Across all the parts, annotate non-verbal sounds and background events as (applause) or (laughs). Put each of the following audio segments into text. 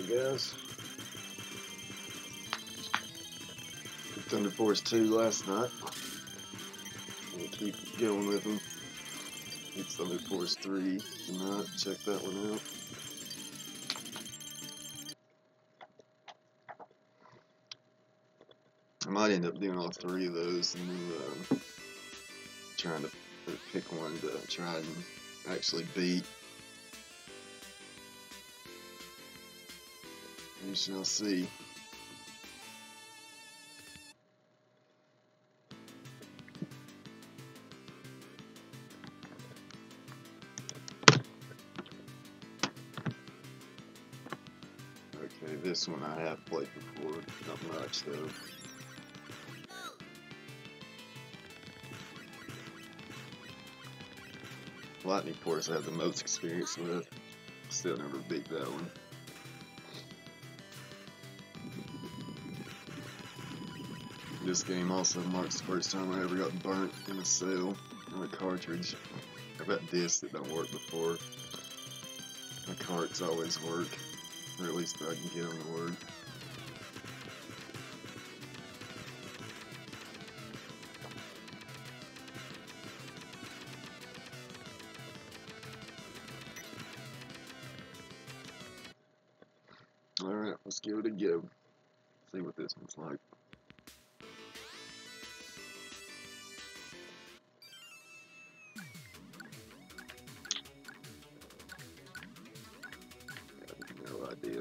guys. Thunder Force 2 last night. We'll keep going with them. It's Thunder Force 3 tonight. Check that one out. I might end up doing all three of those and then um, trying to pick one to try and actually beat. Shall see. Okay, this one I have played before, not much though. Lightning Force I have the most experience with. Still never beat that one. This game also marks the first time I ever got burnt in a sale on a cartridge. I've got discs that don't work before. My carts always work, or at least I can get them to work. Sure.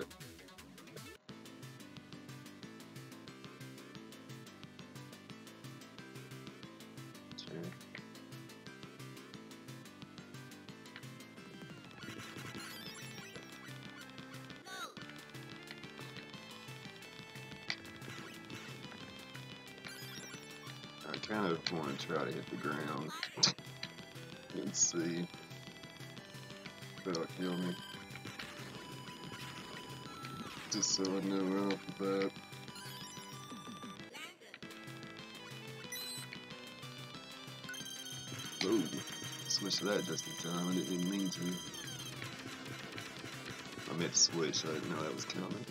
I kind of want to try to hit the ground (laughs) and see if it'll kill me. Just so I know right off the bat. Ooh, switched that just in time. I didn't even mean to. I meant to switch. I didn't know that was coming.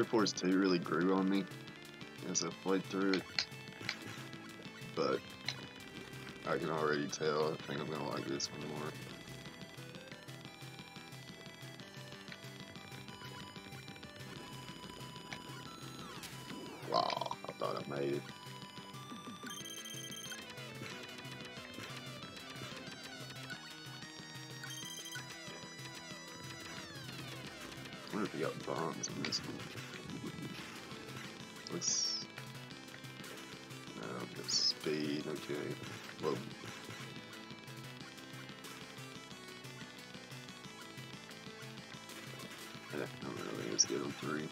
Thunder Force 2 really grew on me as I played through it, but I can already tell I think I'm gonna like this one more. Okay. Whoa. Yeah, not really, let's get him three.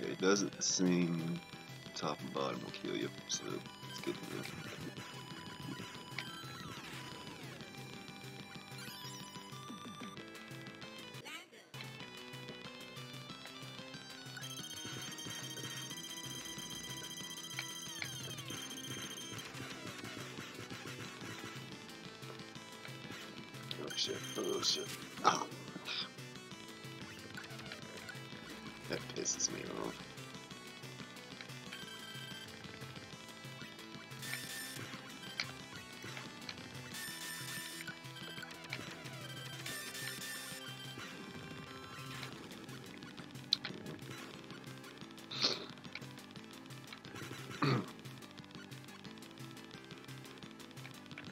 Okay, it doesn't seem top and bottom will kill you, so it's good to know. Oh shit, oh shit. Pisses me off.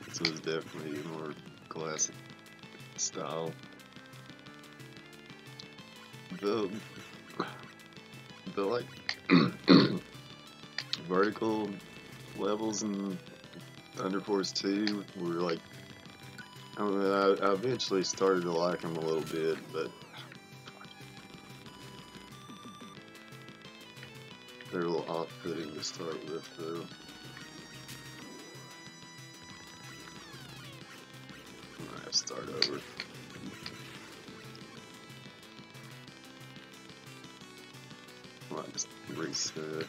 this was definitely more classic style. The the like (clears throat) vertical levels in Thunder Force 2 were like I I, I eventually started to like them a little bit, but they're a little off-putting to start with, though. I just reset.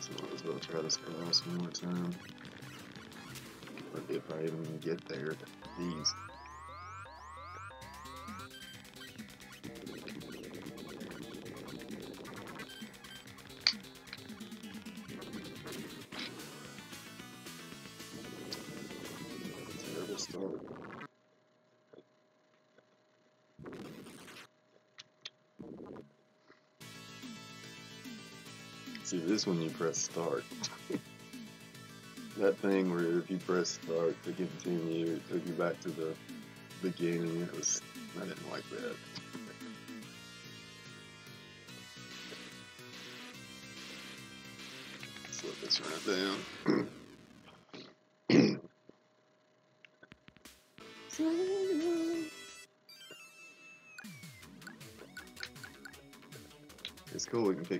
So I might as well try this one more time. But if I even get there, these. This one you press start. (laughs) that thing where if you press start to continue, it took you back to the beginning. It was, I didn't like that. Let's let this run down.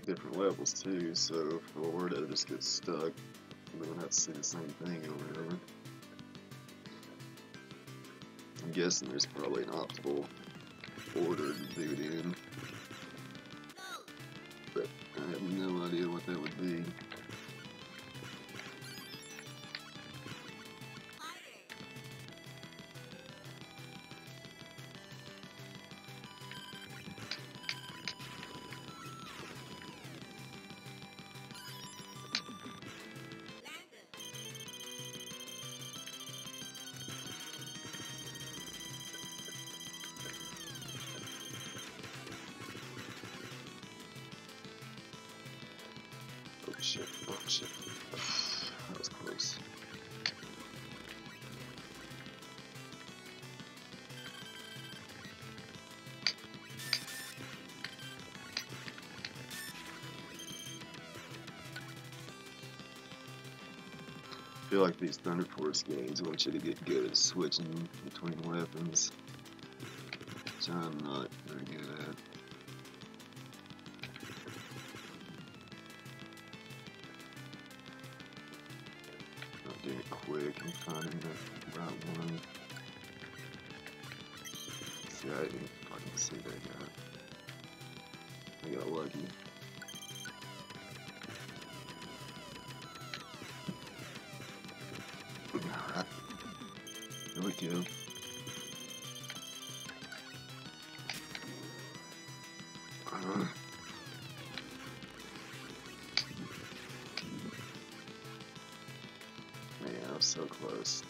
Pick different levels too, so if Florida just gets stuck, we don't have to see the same thing over and over. I'm guessing there's probably an optimal order to do it in. Feel like these Thunder Force games want you to get good at switching between weapons, which I'm not so close.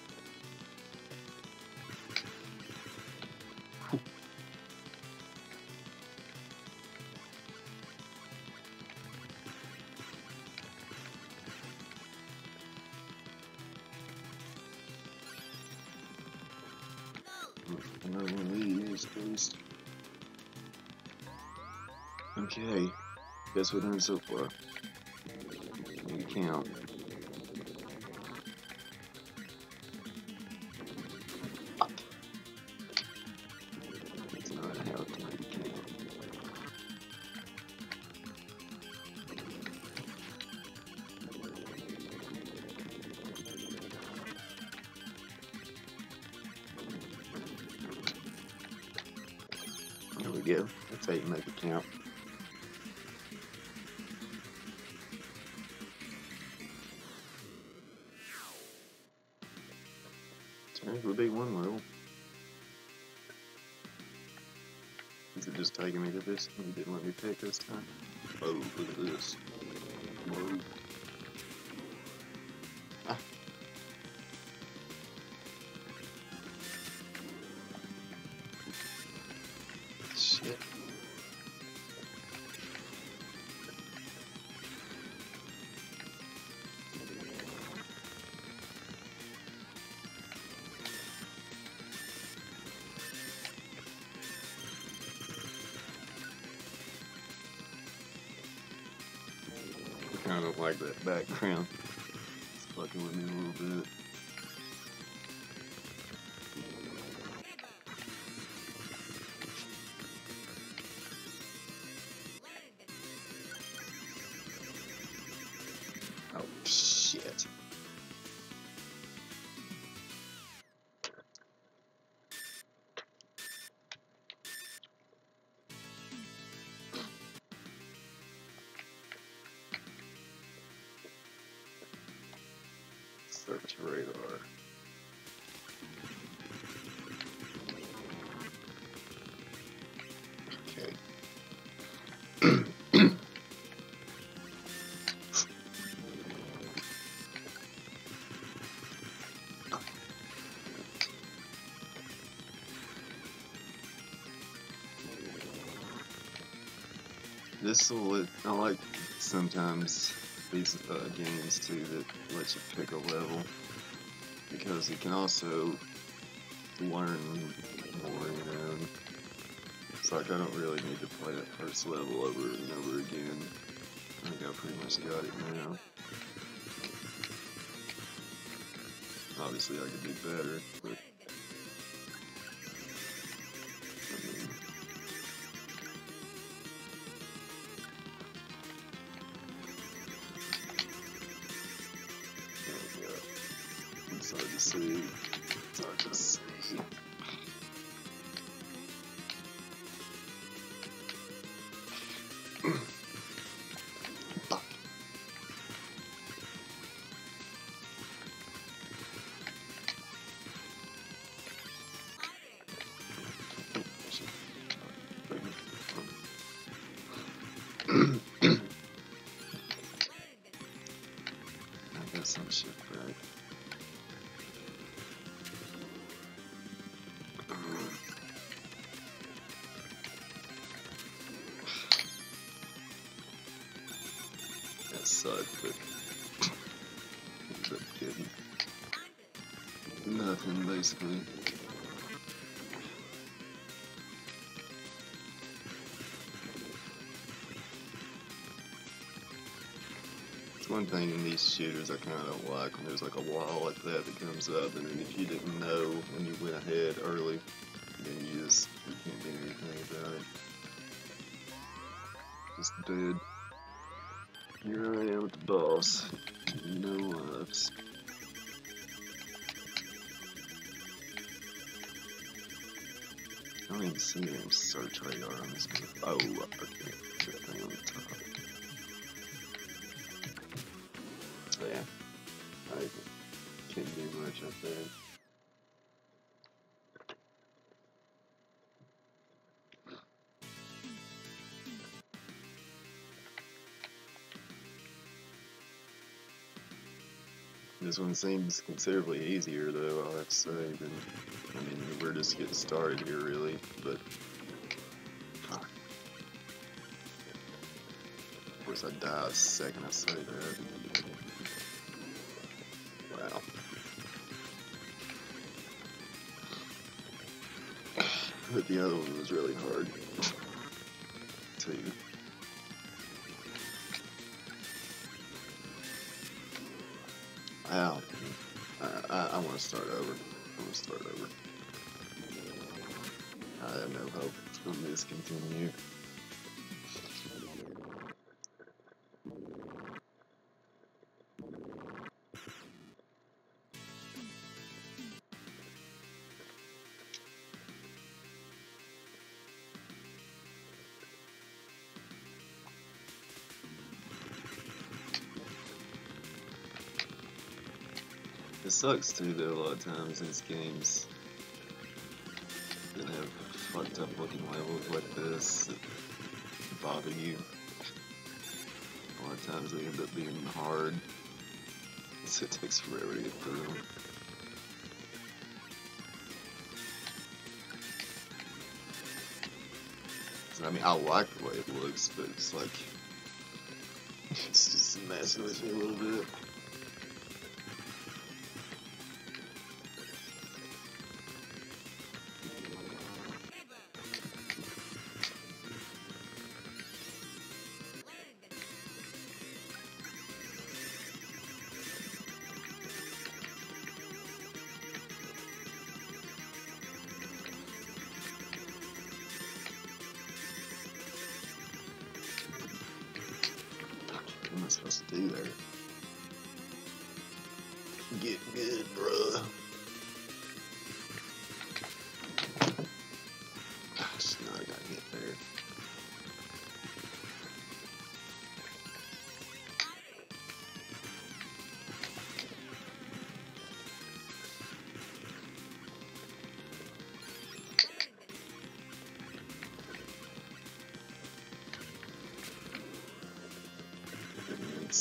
Another one please. Okay. Guess we're doing so far. To count. Just taking me to this? He didn't let me pick this time. Oh, look at this. Whoa. Like that background. It's fucking with me a little bit. This will, I like sometimes these uh, games too that let you pick a level because you can also learn more, you know. It's like I don't really need to play that first level over and over again. I think I pretty much got it now. Obviously I could do better, I got some right. That sucked, but (laughs) getting nothing basically. It's one thing in these shooters I kind of like when there's like a wall like that that comes up, and then if you didn't know and you went ahead early, then you just you can't do anything about it. Just dead. Here I am with the boss. No lives. I don't even see name search radar on this. gun. Oh, okay. This one seems considerably easier, though, I'll have to say. Than, I mean, we're just getting started here, really, but. Of course, I die the second I say that. But the other one was really hard, too. Ow. I, I, I want to start over. I want to start over. I have no hope from this continue. It sucks too though a lot of times in these games that have fucked up looking levels like this that bother you. A lot of times they end up being hard. (laughs) So it takes forever to get through them. I mean, I like the way it looks, but it's like, (laughs) it's just messing with me a little bit.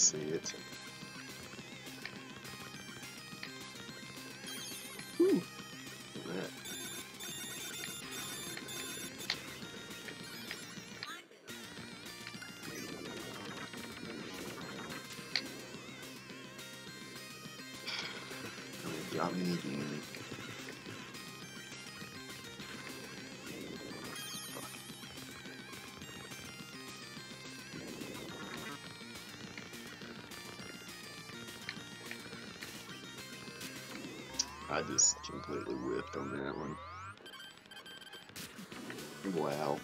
See it. I just completely whiffed on that one. Wow.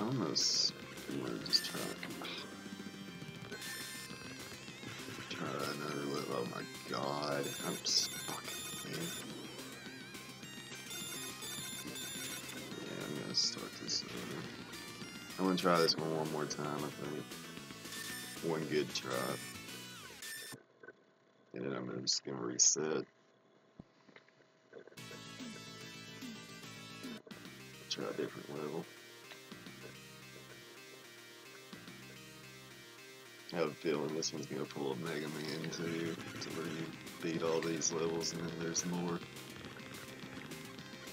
Want to just try another level. Oh my god, I'm stuck. Man. Yeah, I'm gonna start this over. I'm gonna try this one one more time. I think one good try, and then I'm just gonna reset. Try a different level. Feeling this one's gonna pull a Mega Man too, to where you beat all these levels and then there's more.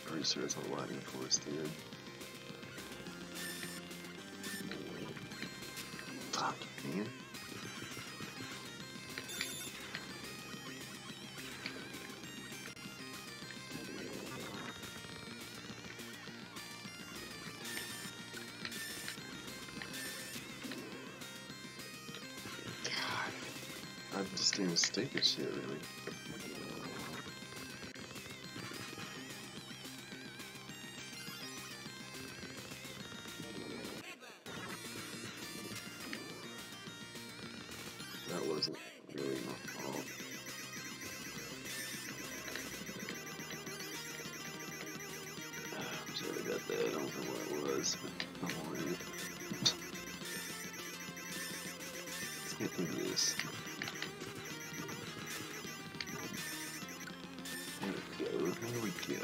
Pretty sure it's what Lightning Force did. Doing stupid shit, really. That wasn't really my fault. (sighs) I'm I got that. I don't know what it was, but I'm. Let's get through We.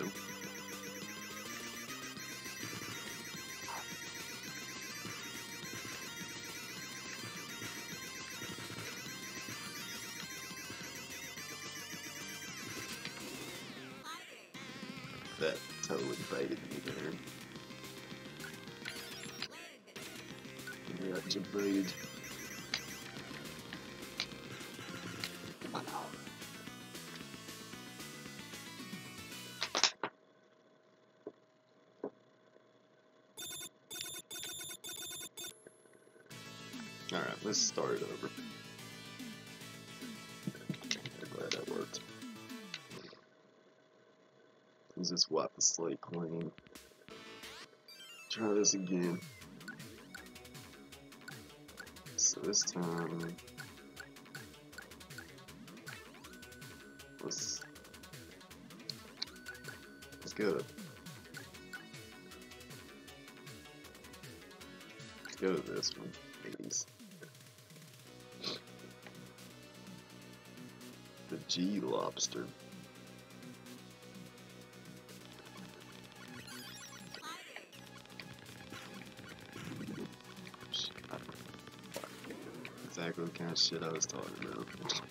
That totally baited me there. Yeah, just baited. Alright, let's start over. I'm glad that worked. times, just wipe the slate clean. Try this again. So this time, let's, let's go let's go to this one, G lobster. Exactly the kind of shit I was talking about. (laughs)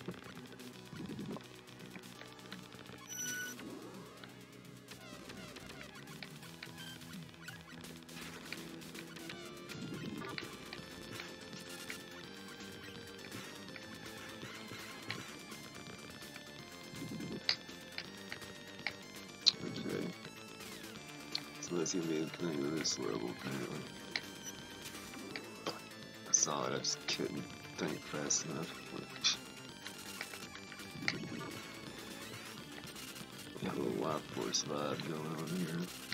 This level, apparently. I saw it, I just couldn't think fast enough. Got a life force vibe going on here.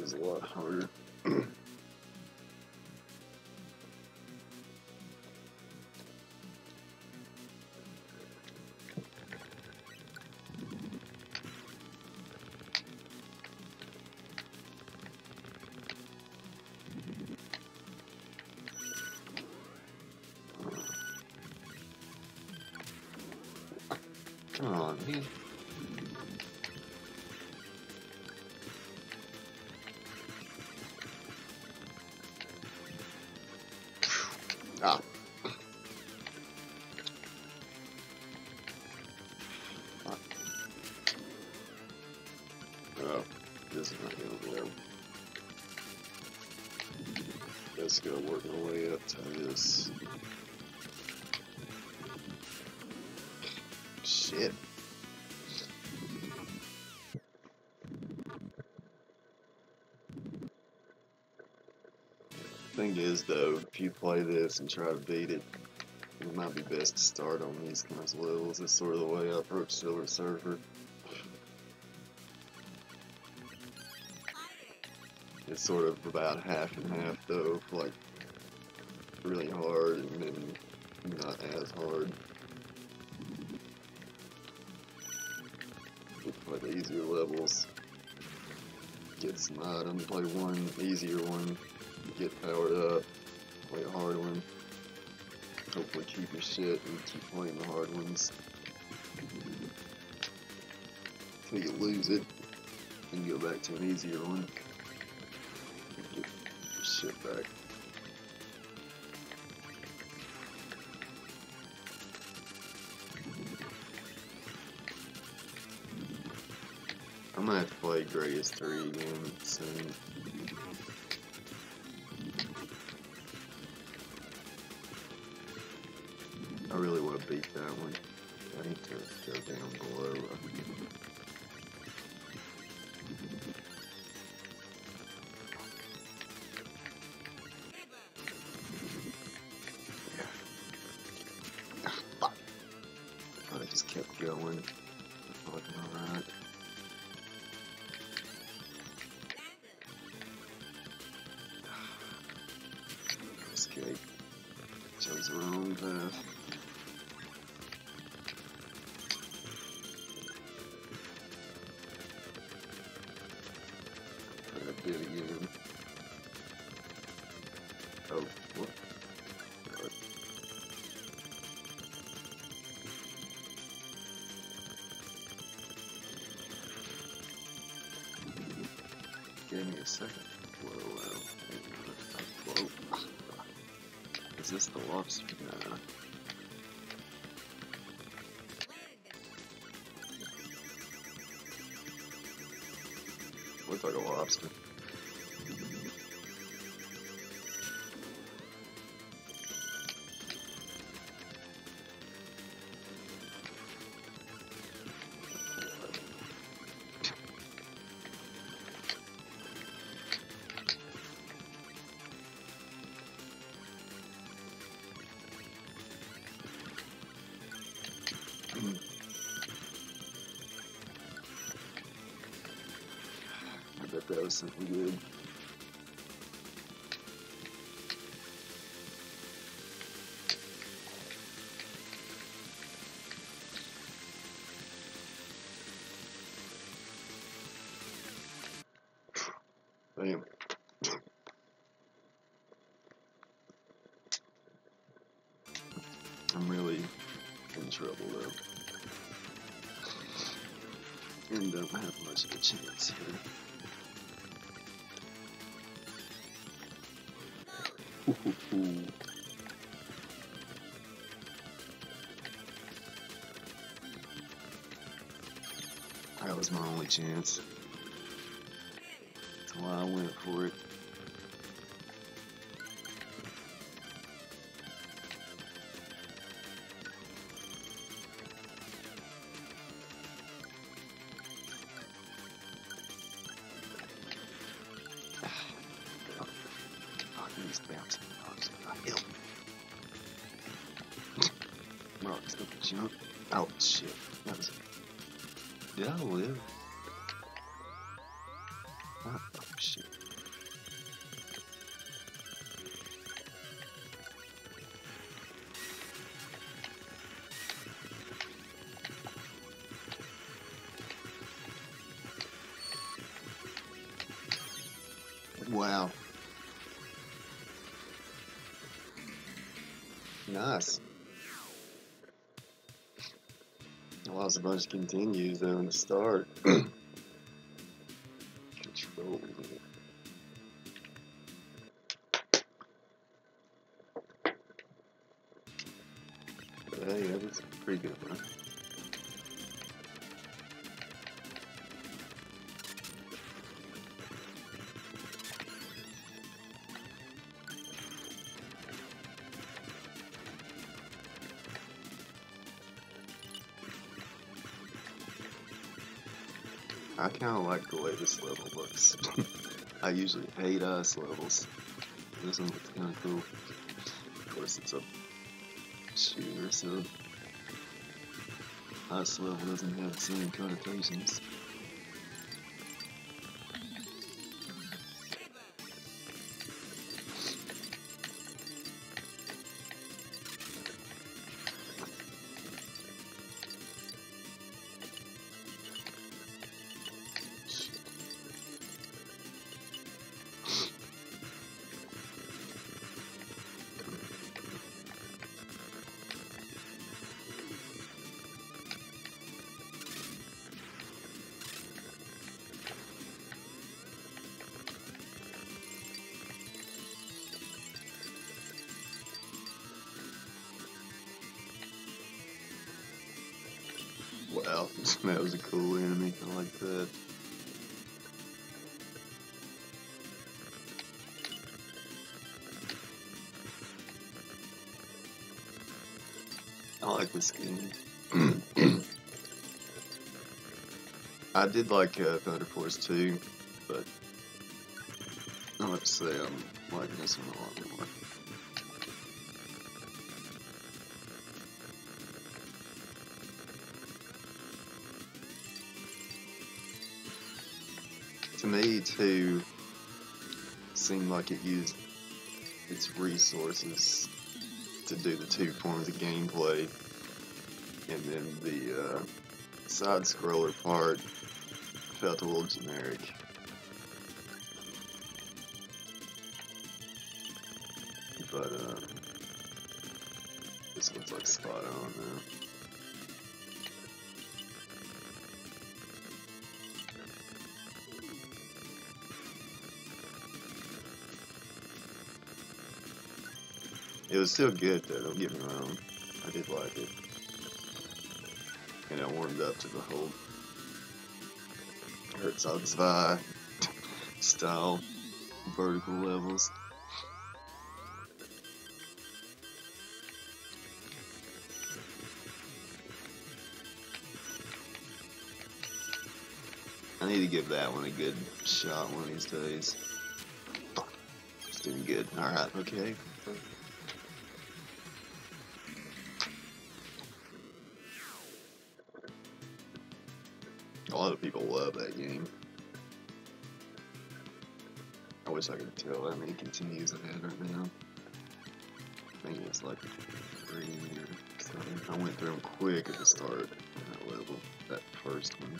Is a lot harder. Come on, man. Ah. Oh, this is not gonna go. Let's go work our way up to this. Shit. Is, though, if you play this and try to beat it, it might be best to start on these kinds of levels. It's sort of the way I approach Silver Surfer. It's sort of about half and half, though, like really hard and then not as hard. Play the easier levels. Get some items, play one easier one, get powered up, play a hard one. Hopefully keep your shit and keep playing the hard ones. Until you lose it, and go back to an easier one. Get your shit back. I might have to play Gradius 3 again soon. That one. I need to go down below. Fuck. I just kept going. Alright. (sighs) Escape. Chose the wrong path. Did again. Oh, what? What? Give me a second. Whoa, whoa. Whoa. Is this the lobster? Nah. Looks like a lobster. Was something good. Damn. I'm really in trouble though. And don't have much of a chance here. That was my only chance. That's why I went for it. Wow. Nice. I lost a bunch of continues though in the start. (clears throat) I kind of like the way this level looks. (laughs) I usually hate ice levels. This one looks kind of cool. Of course, it's a shooter, so ice level doesn't have the same connotations. Like. (clears throat) I did like uh, Thunder Force 2, but I have to say I'm liking this one a lot more. To me, two, seemed like it used its resources to do the two forms of gameplay, and then the uh, side scroller part felt a little generic. But uh, this looks like spot on now. It was still good though, don't get me wrong. I did like it. And I warmed up to the whole Herzog Zwei. style vertical levels. I need to give that one a good shot one of these days. It's doing good. Alright, okay. I wish I many continues it right now. I think it's like three or something. I went through them quick at the start that level, that first one.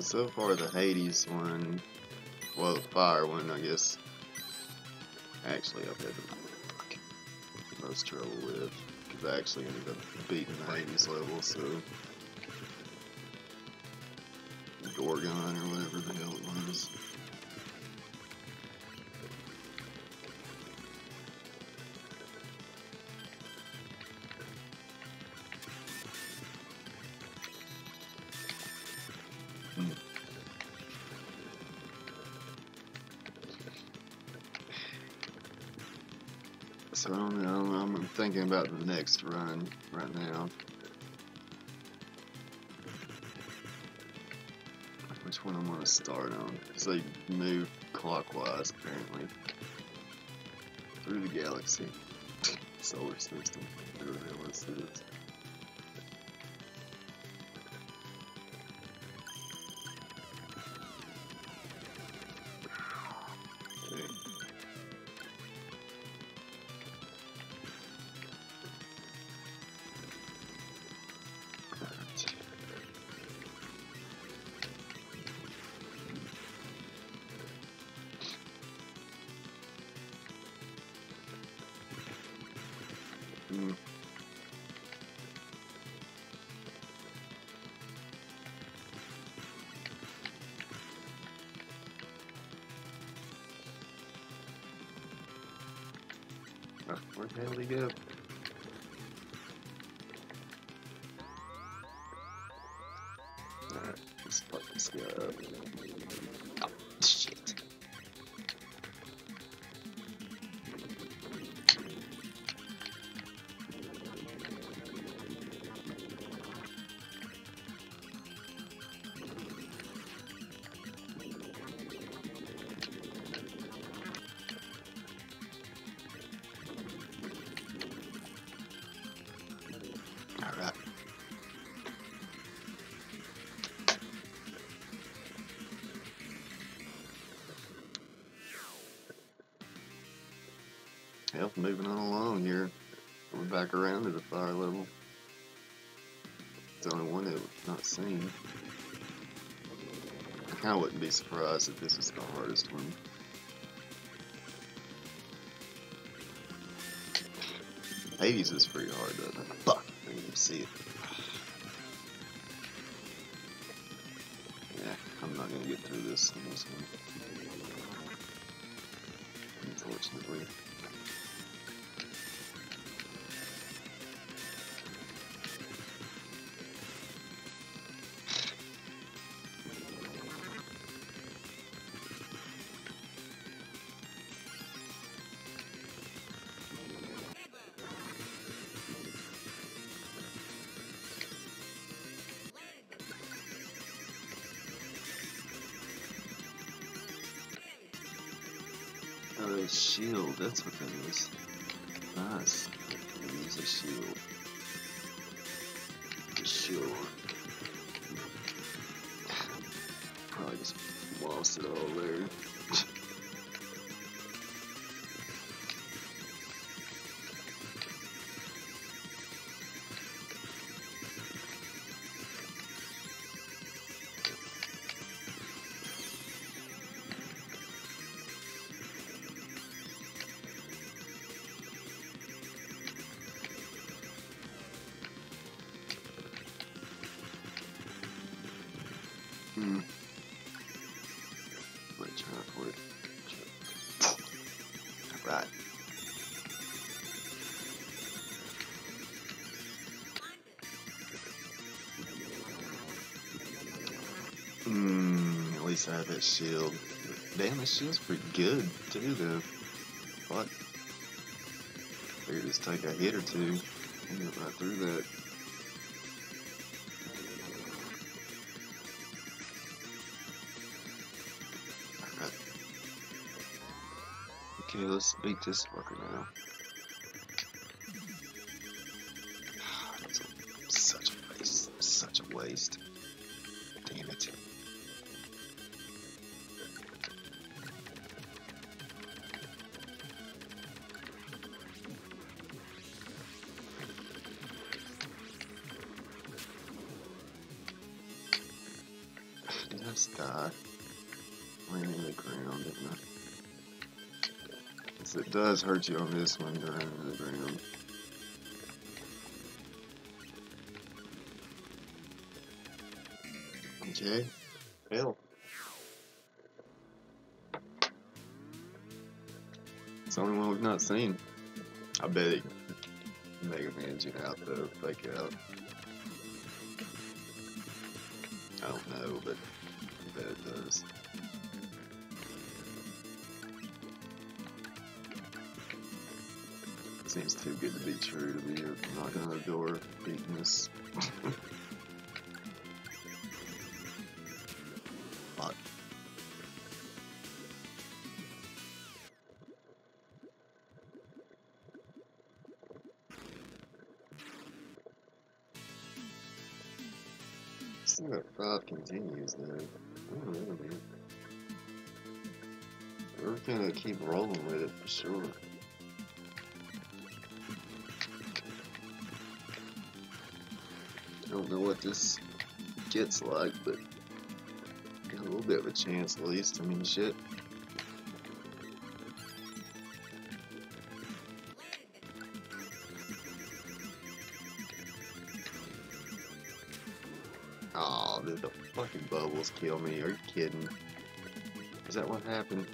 So far the Hades one, well the fire one I guess, actually I've had most trouble with. Because I actually ended up beating the Hades level, so... Gorgon or whatever the hell it was. About the next run right now. Which one I'm gonna start on? Because they move clockwise apparently. Through the galaxy. (laughs) Solar system. Whatever the hell this is. Let's Yep, moving on along here. We're back around to the fire level. It's the only one that we've not seen. I kinda wouldn't be surprised if this is the hardest one. Hades is pretty hard, it? Fuck, I didn't see it. Yeah, I'm not gonna get through this on this one. Unfortunately. Shield, that's what that is. Nice. Use a shield. The shield. Probably just lost it all there. At least I have that shield. Damn, that shield's pretty good, too, though. What? Figure just take a hit or two and get right through that. Okay, let's beat this fucker does hurt you on this one, ground. Okay. Hell. It's the only one we've not seen. I bet it Mega Man's you out though, fake out. I don't know, but I bet it does. Seems too good to be true to be here knocking on the door, (laughs) this. Fuck. Still got five continues though. I don't know, man. We're gonna keep rolling with it for sure. This gets like, but a little bit of a chance at least. I mean, shit. Oh, did the fucking bubbles kill me? Are you kidding? Is that what happened?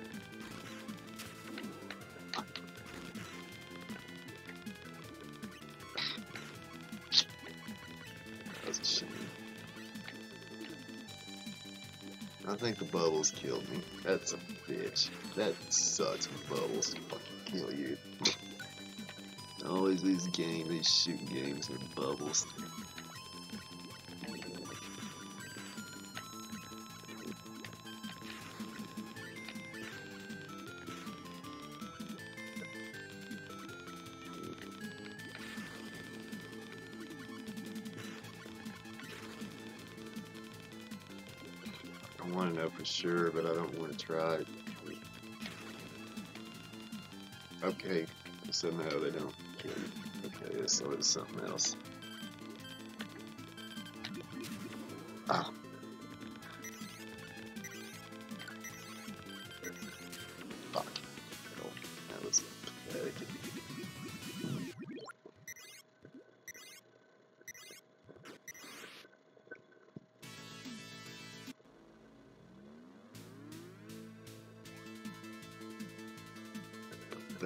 I think the bubbles killed me. That's a bitch. That sucks when bubbles fucking kill you. (laughs) Always these games, these shooting games are bubbles. Sure, but I don't want to try. Okay, so no, they don't. Okay, so it's something else. Ah.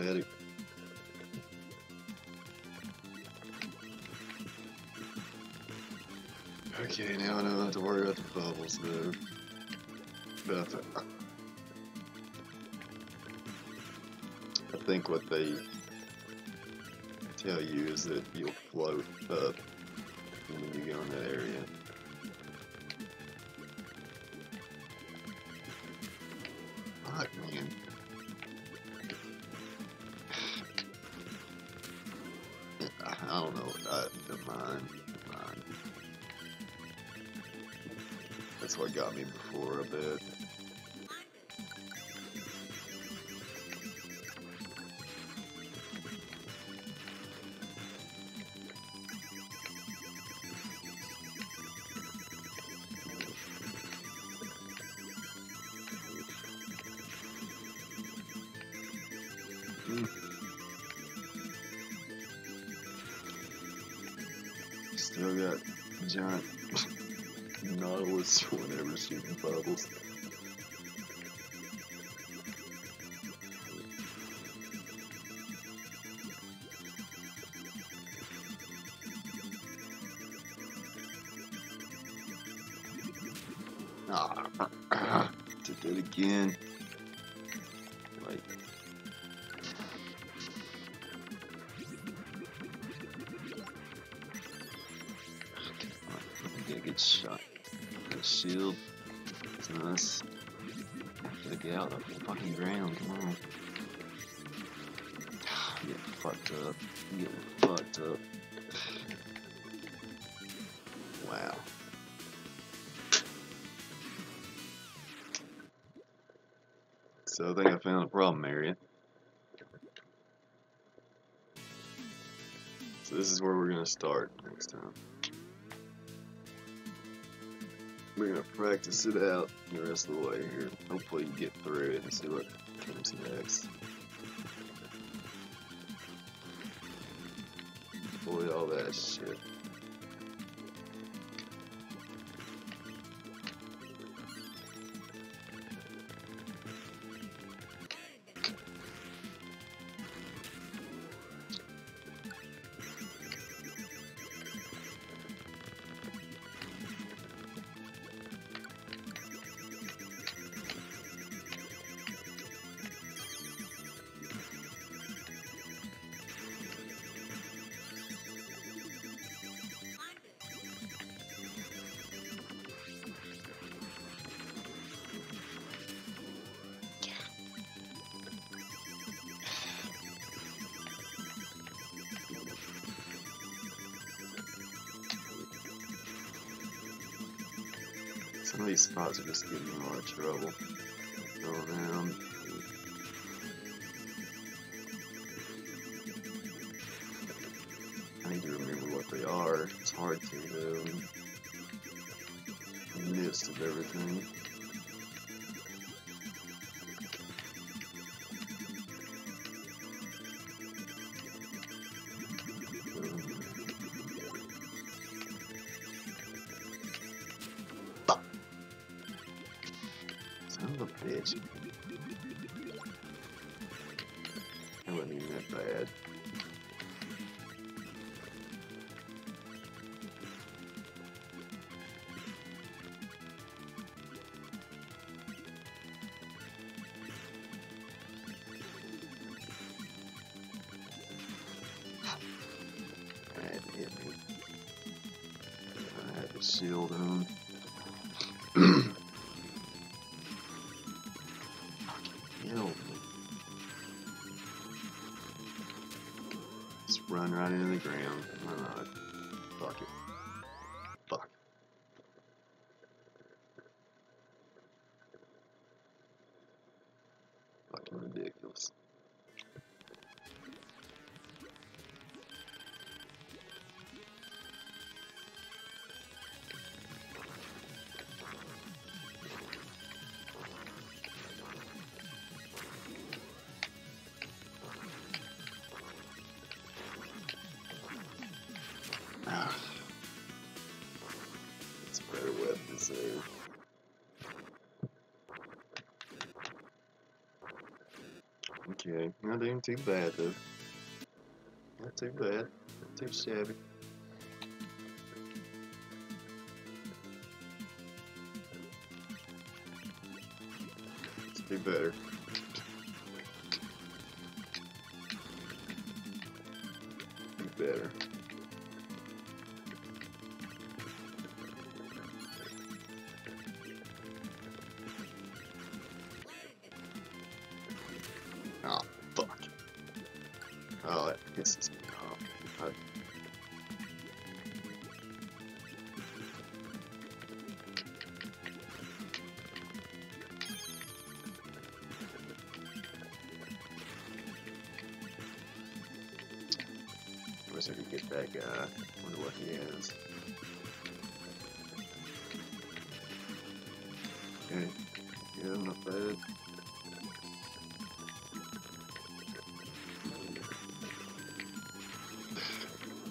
Pathetic. Okay, now I don't have to worry about the bubbles, though. Th- I think what they tell you is that you'll float up Still got giant (laughs) Nautilus whatever shooting bubbles. Up. Get fucked up. Wow. So I think I found a problem area. So this is where we're gonna start next time. We're gonna practice it out the rest of the way here. Hopefully you get through it and see what comes next. That shit. These spots are just giving me a lot of trouble. Bitch. That wasn't even that bad. That hit run right into the ground. Why not? Fuck it. Too bad though. Not too bad. Not too shabby. I could get that guy. Wonder what he has. Okay. Yeah, not bad.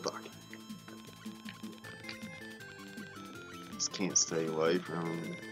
Fuck. Just can't stay away from him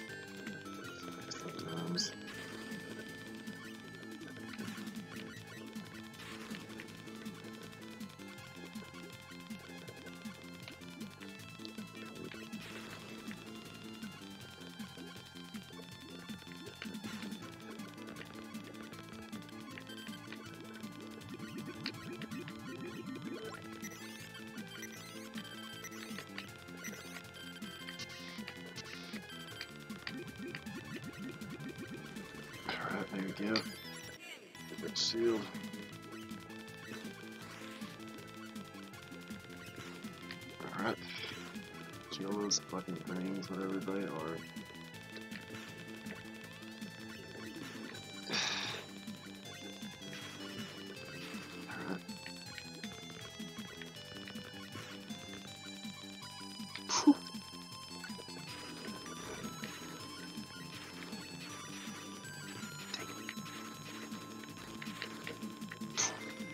fucking things, whatever they are.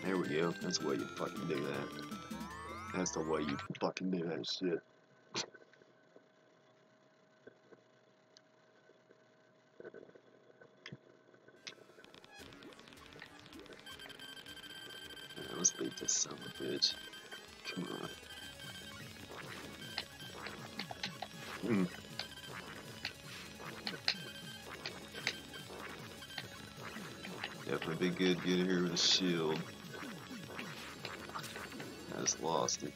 There we go. That's the way you fucking do that. That's the way you fucking do that shit. Of. Come on. Hmm. Definitely be good to get here with a shield. I just lost it.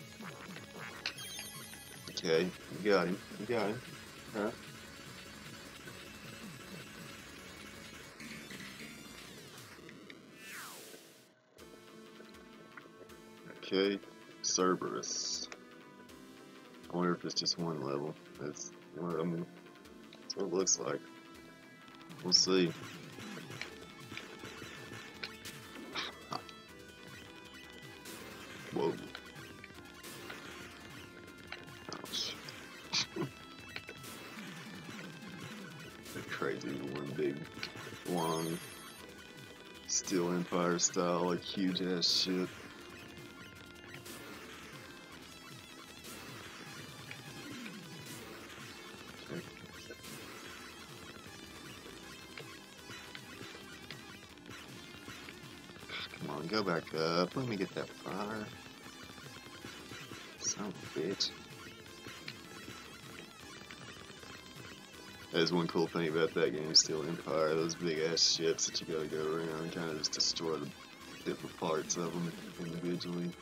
Okay, you got him. You got him. Huh? Cerberus. I wonder if it's just one level. That's what I mean. That's what it looks like. We'll see. Whoa. (laughs) Crazy, one big, long, Steel Empire style, like huge ass shit. Back up. Let me get that fire. Son of a bitch. That is one cool thing about that game, Steel Empire. Those big ass ships that you gotta go around and kind of just destroy the different parts of them individually.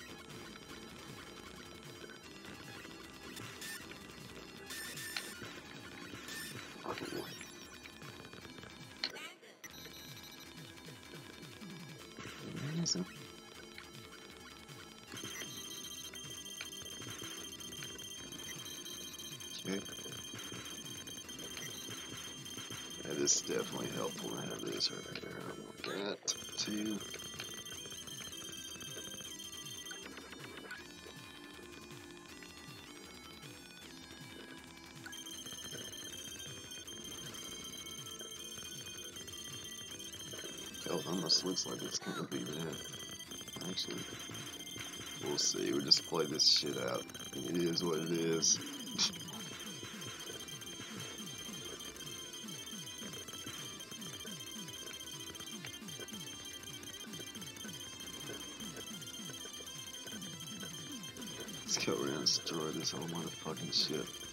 Almost looks like it's gonna be that. Actually, we'll see. We just play this shit out. It is what it is. (laughs) Let's go around and destroy this whole motherfucking shit.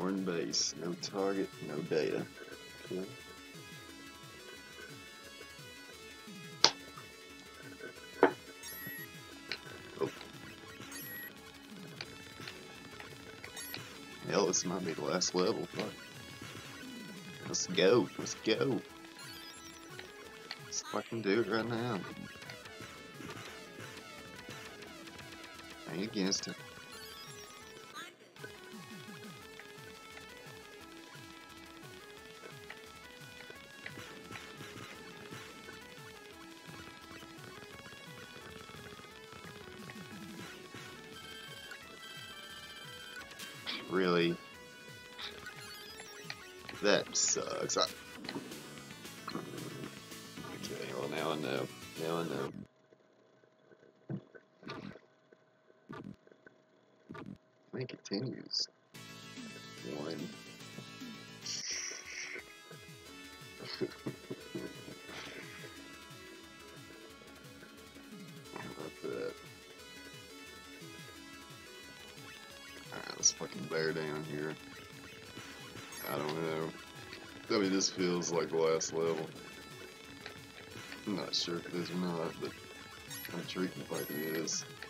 Foreign base, no target, no data. Okay. Oh. Hell, this might be the last level. Let's go. Let's go. Let's fucking do it right now. I ain't against it. Sucks. I... Okay, well now I know. Now I know. It continues. One. How about that? Alright, let's fucking bear down here. I don't know. I mean, this feels like the last level. I'm not sure if it is or not, but I'm treating it like it is. Let's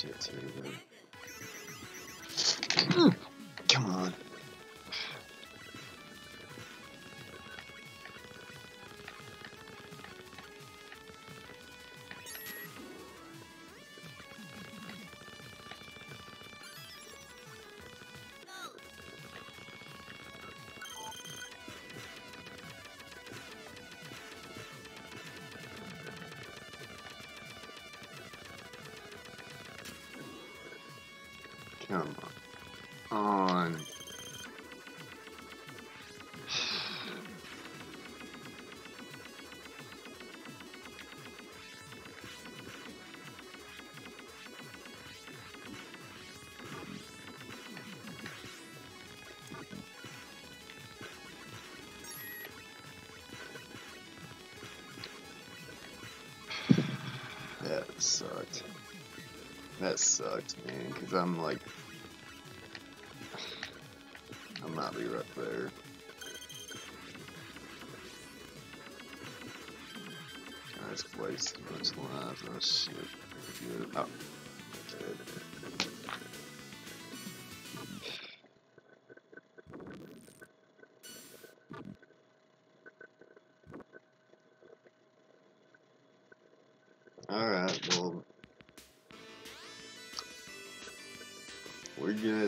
shit too, though. Come on. That sucked, man, because I'm like, I might be right there. Just wasted a bunch. Oh shit. Oh. Good.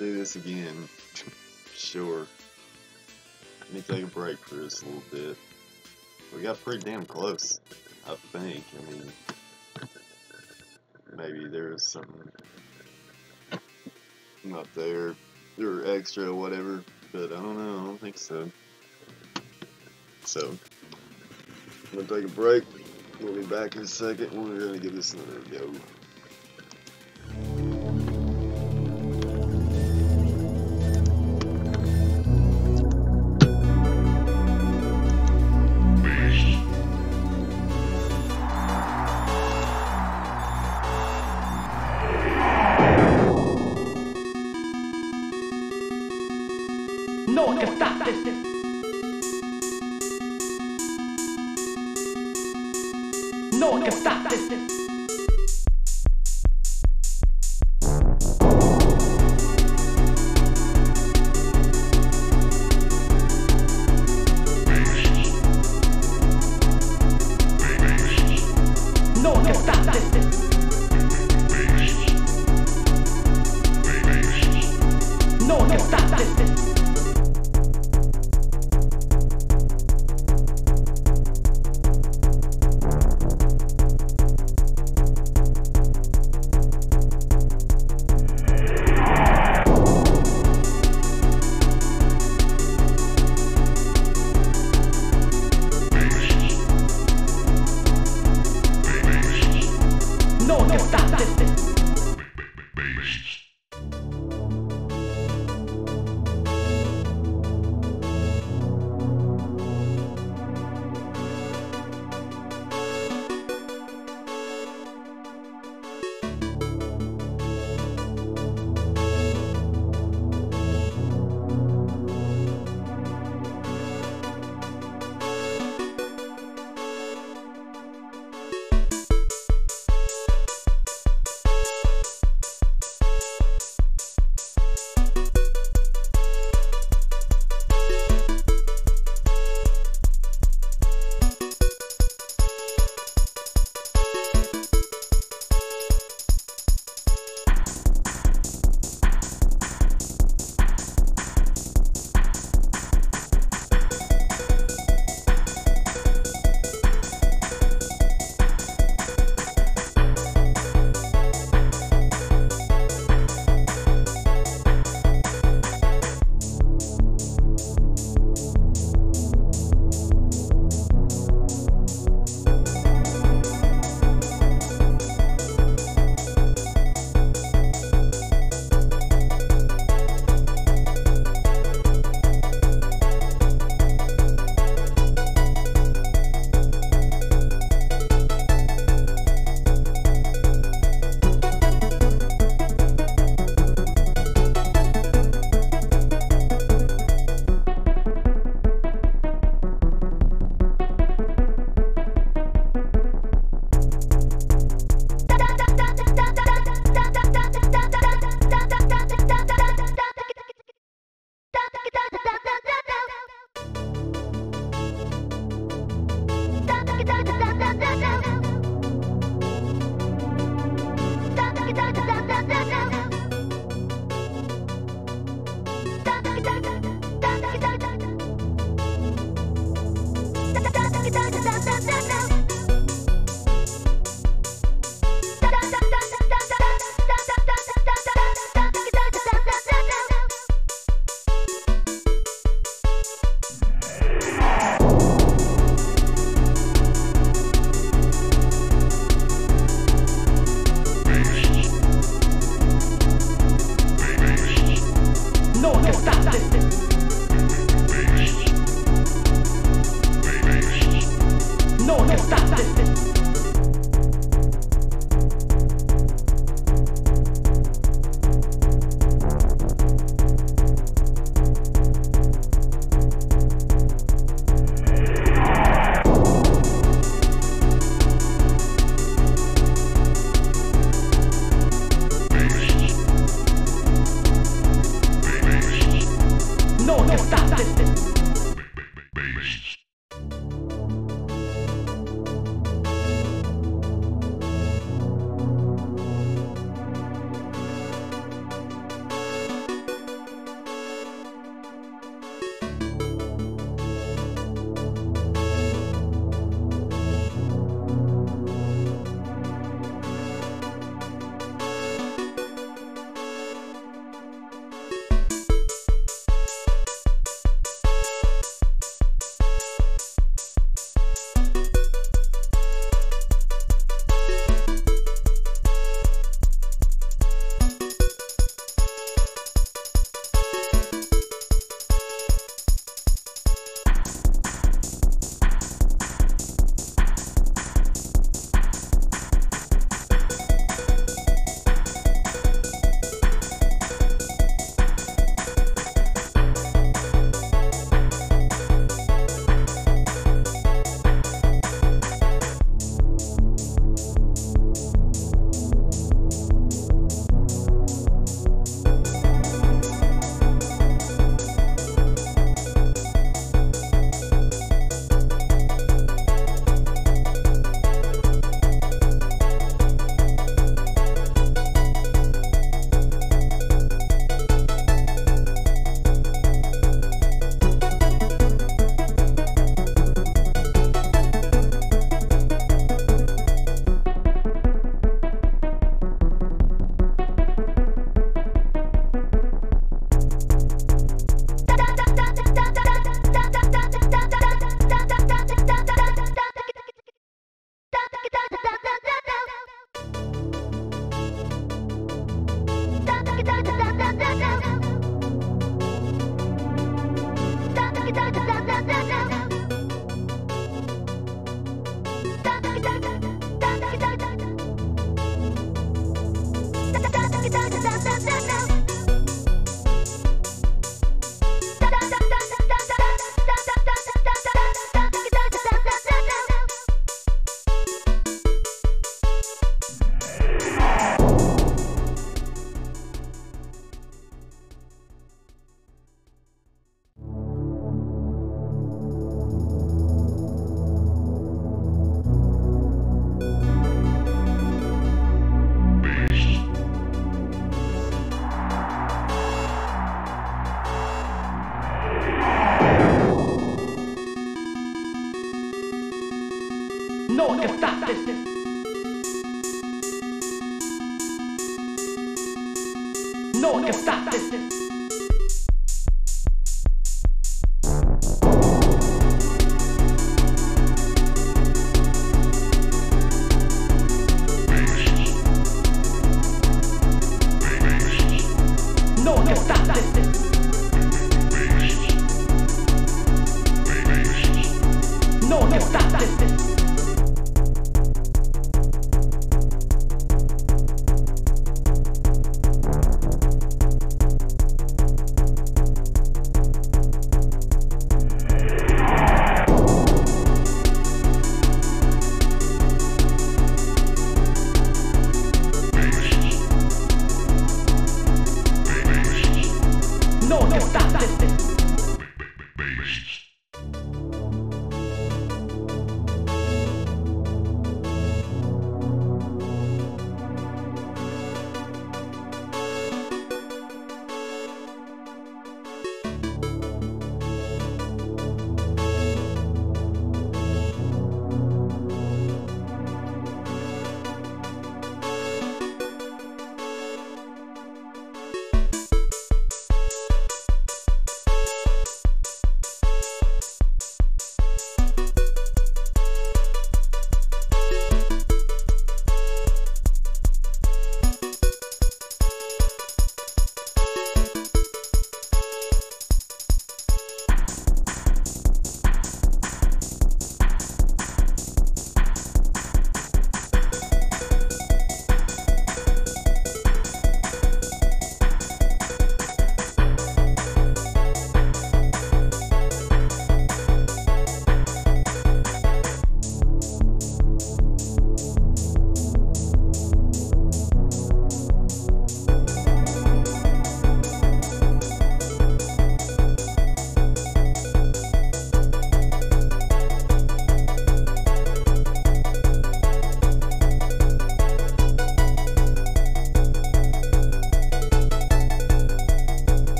Do this again. sure. Let me take a break for this a little bit. We got pretty damn close, I think. I mean, maybe there was not there, or extra or whatever, but I don't know. I don't think so. So, I'm gonna take a break. We'll be back in a second. We're gonna give this another go.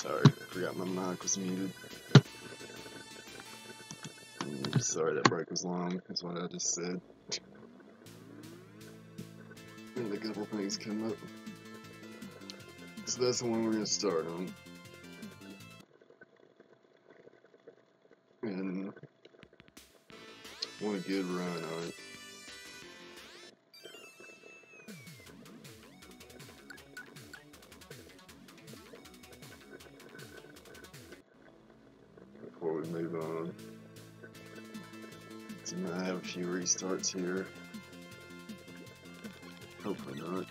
Sorry, I forgot my mic was muted. Mm, Sorry that break was long, is what I just said. And a couple things come up. So that's the one we're gonna start on. And want a good run on restarts here. Hopefully not.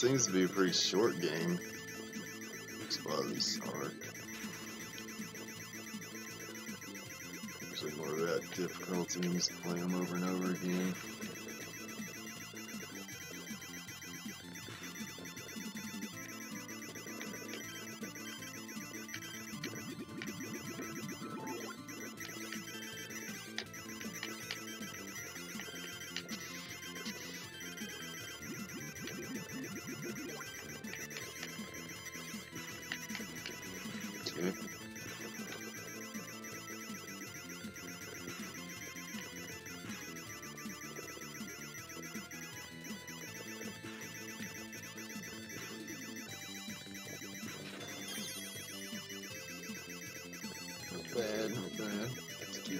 Seems to be a pretty short game. That's probably hard. Usually more of that difficulty just play them over and over again.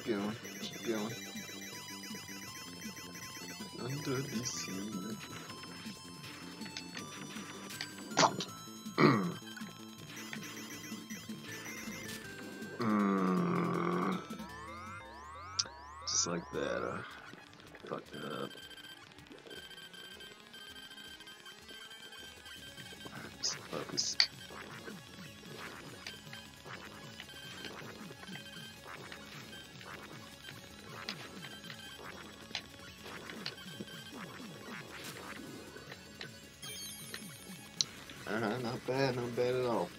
Keep going, keep going. Under the sea. (clears throat) Mm. Just like that, uh, up. Uh-huh, not bad, not bad at all.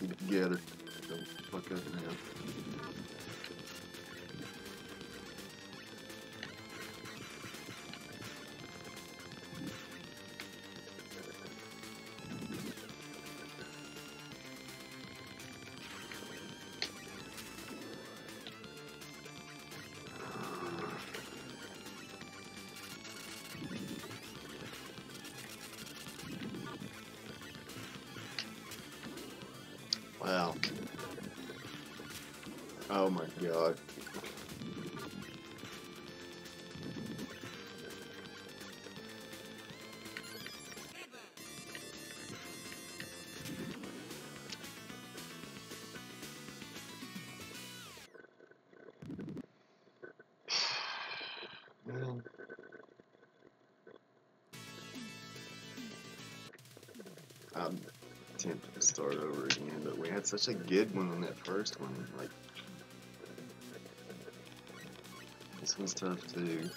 Keep it together. Don't fuck up now. Oh my god. (sighs) I'm tempted to start over again, but we had such a good one on that first one. Like, and tough too.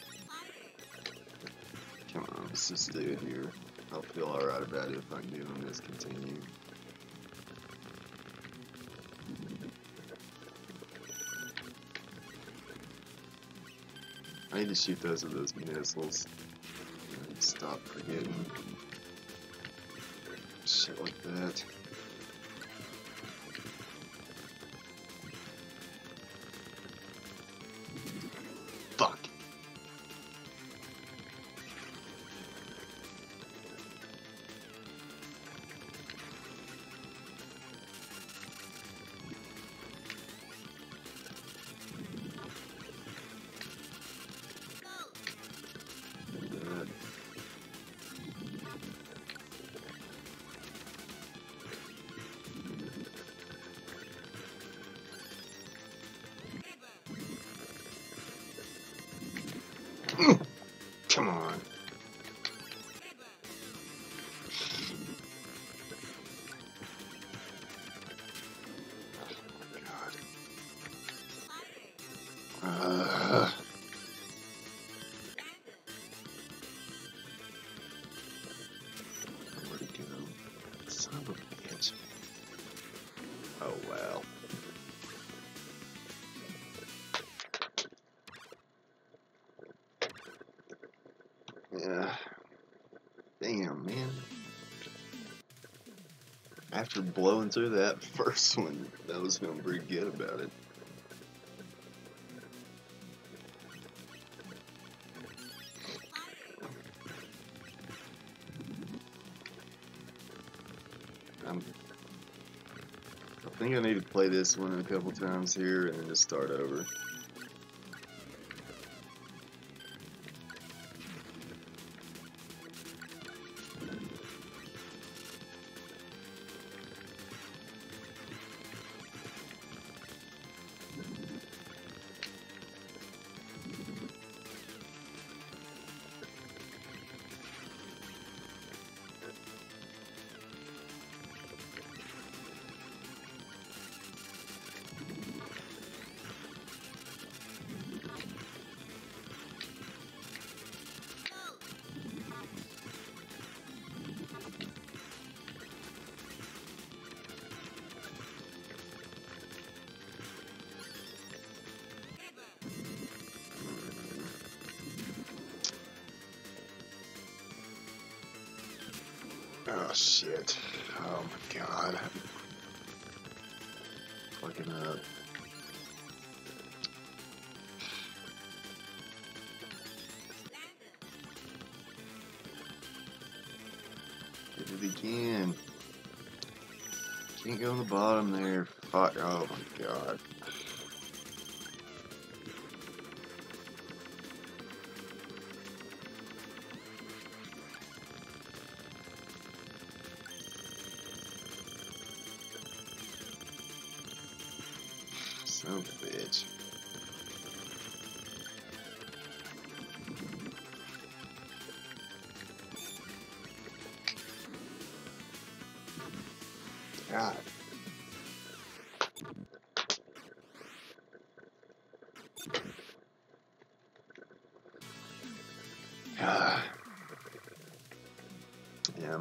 Come on, let's just do it here. I'll feel alright about it if I can do on this continue. I need to shoot those with those missiles. Stop forgetting shit like that. Of. Oh well. Yeah. Damn, man. After blowing through that (laughs) first one, I was feeling pretty good about it. Play this one a couple times here and then just start over. Can't go on the bottom there. Oh my god.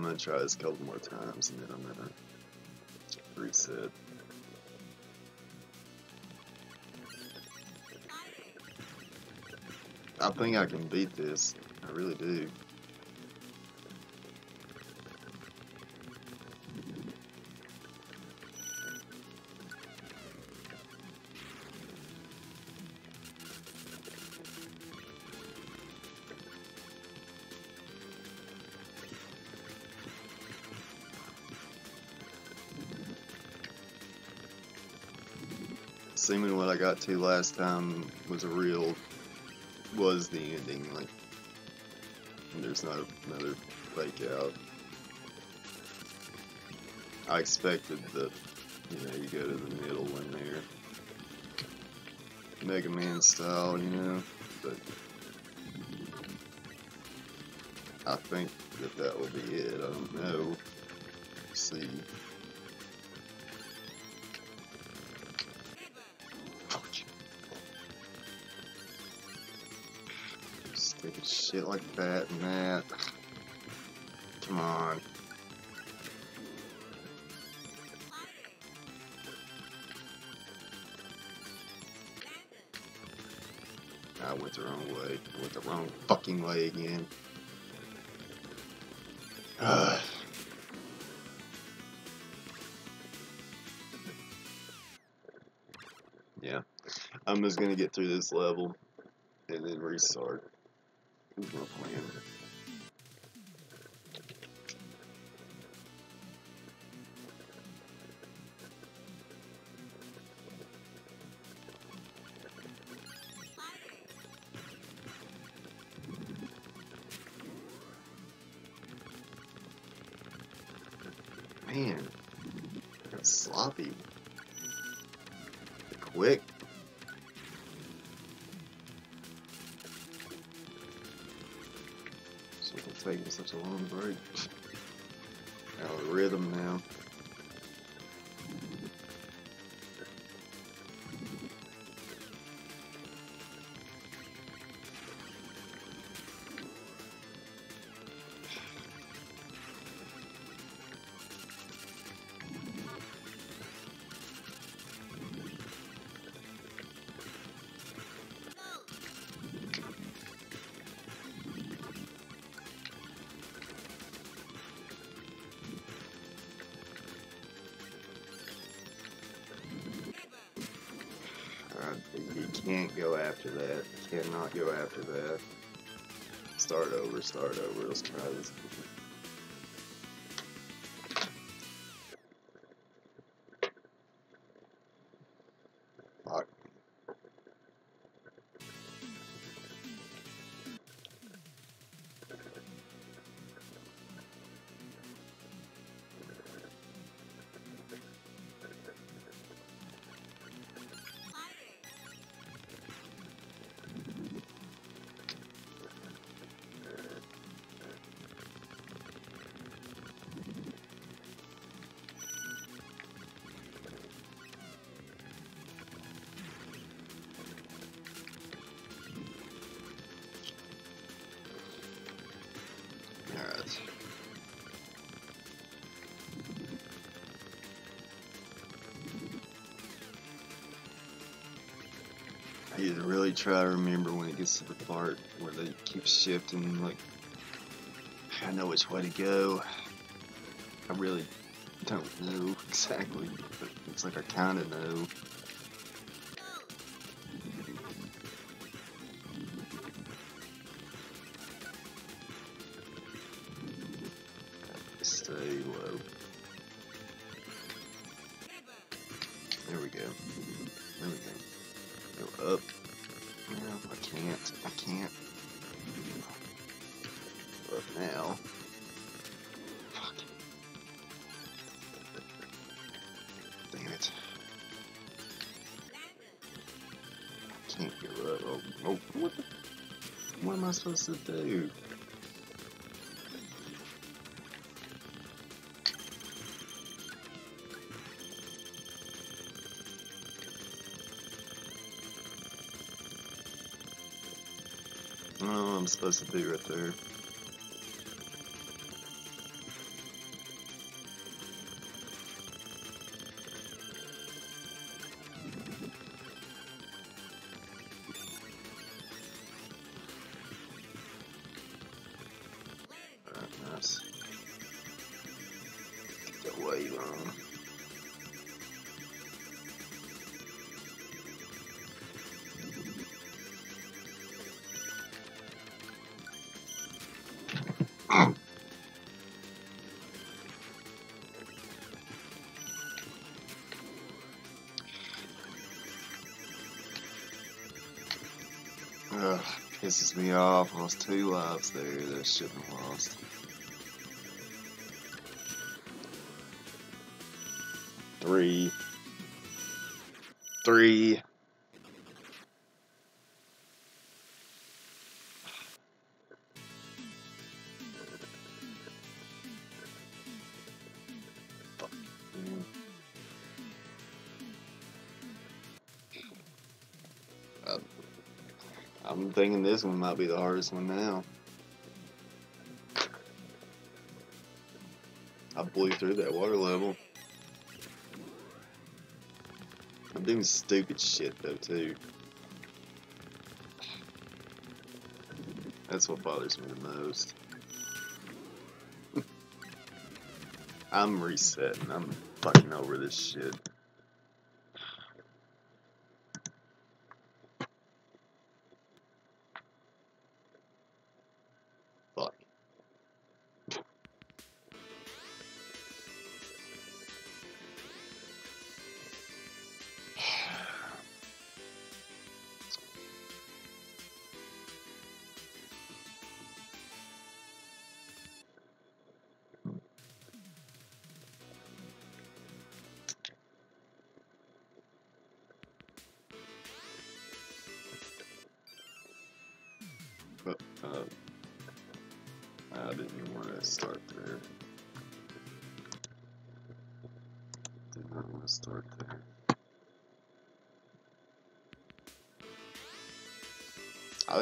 I'm gonna try this a couple more times and then I'm gonna reset. I think I can beat this. I really do. Seeming what I got to last time was a real was the ending. Like, there's not another fake out. I expected that, you know, you go to the middle in there, Mega Man style, you know, but I think that that will be it. I don't know. see. That and that. Come on. I went the wrong way. I went the wrong fucking way again. Ugh. yeah. I'm just gonna get through this level and then restart. Who's my can't go after that. Cannot go after that. Start over, start over. Let's try this. To really try to remember when it gets to the part where they keep shifting, like, I know which way to go. I really don't know (laughs) exactly, but looks like I kinda know. I supposed to do? Oh, I'm supposed to be right there. Pisses me off. Lost two lives there that I shouldn't have lost. Three. Three. I'm thinking this one might be the hardest one now. I blew through that water level. I'm doing stupid shit though too. That's what bothers me the most. (laughs) I'm resetting. I'm fucking over this shit.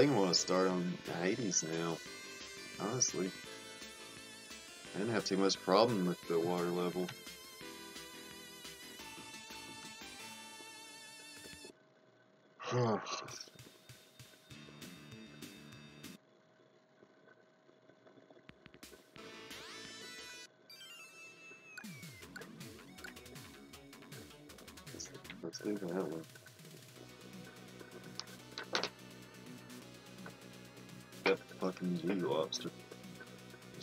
I think I want to start on Hades now. Honestly. I didn't have too much problem with the water level.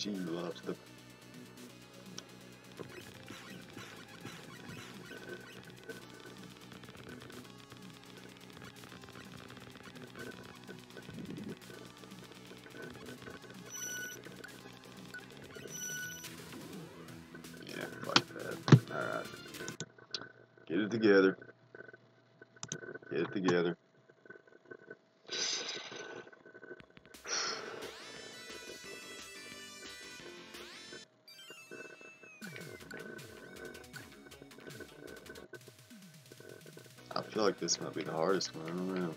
Lobster. Yeah. Alright. Get it together. Get it together. Like this might be the hardest one. I don't know.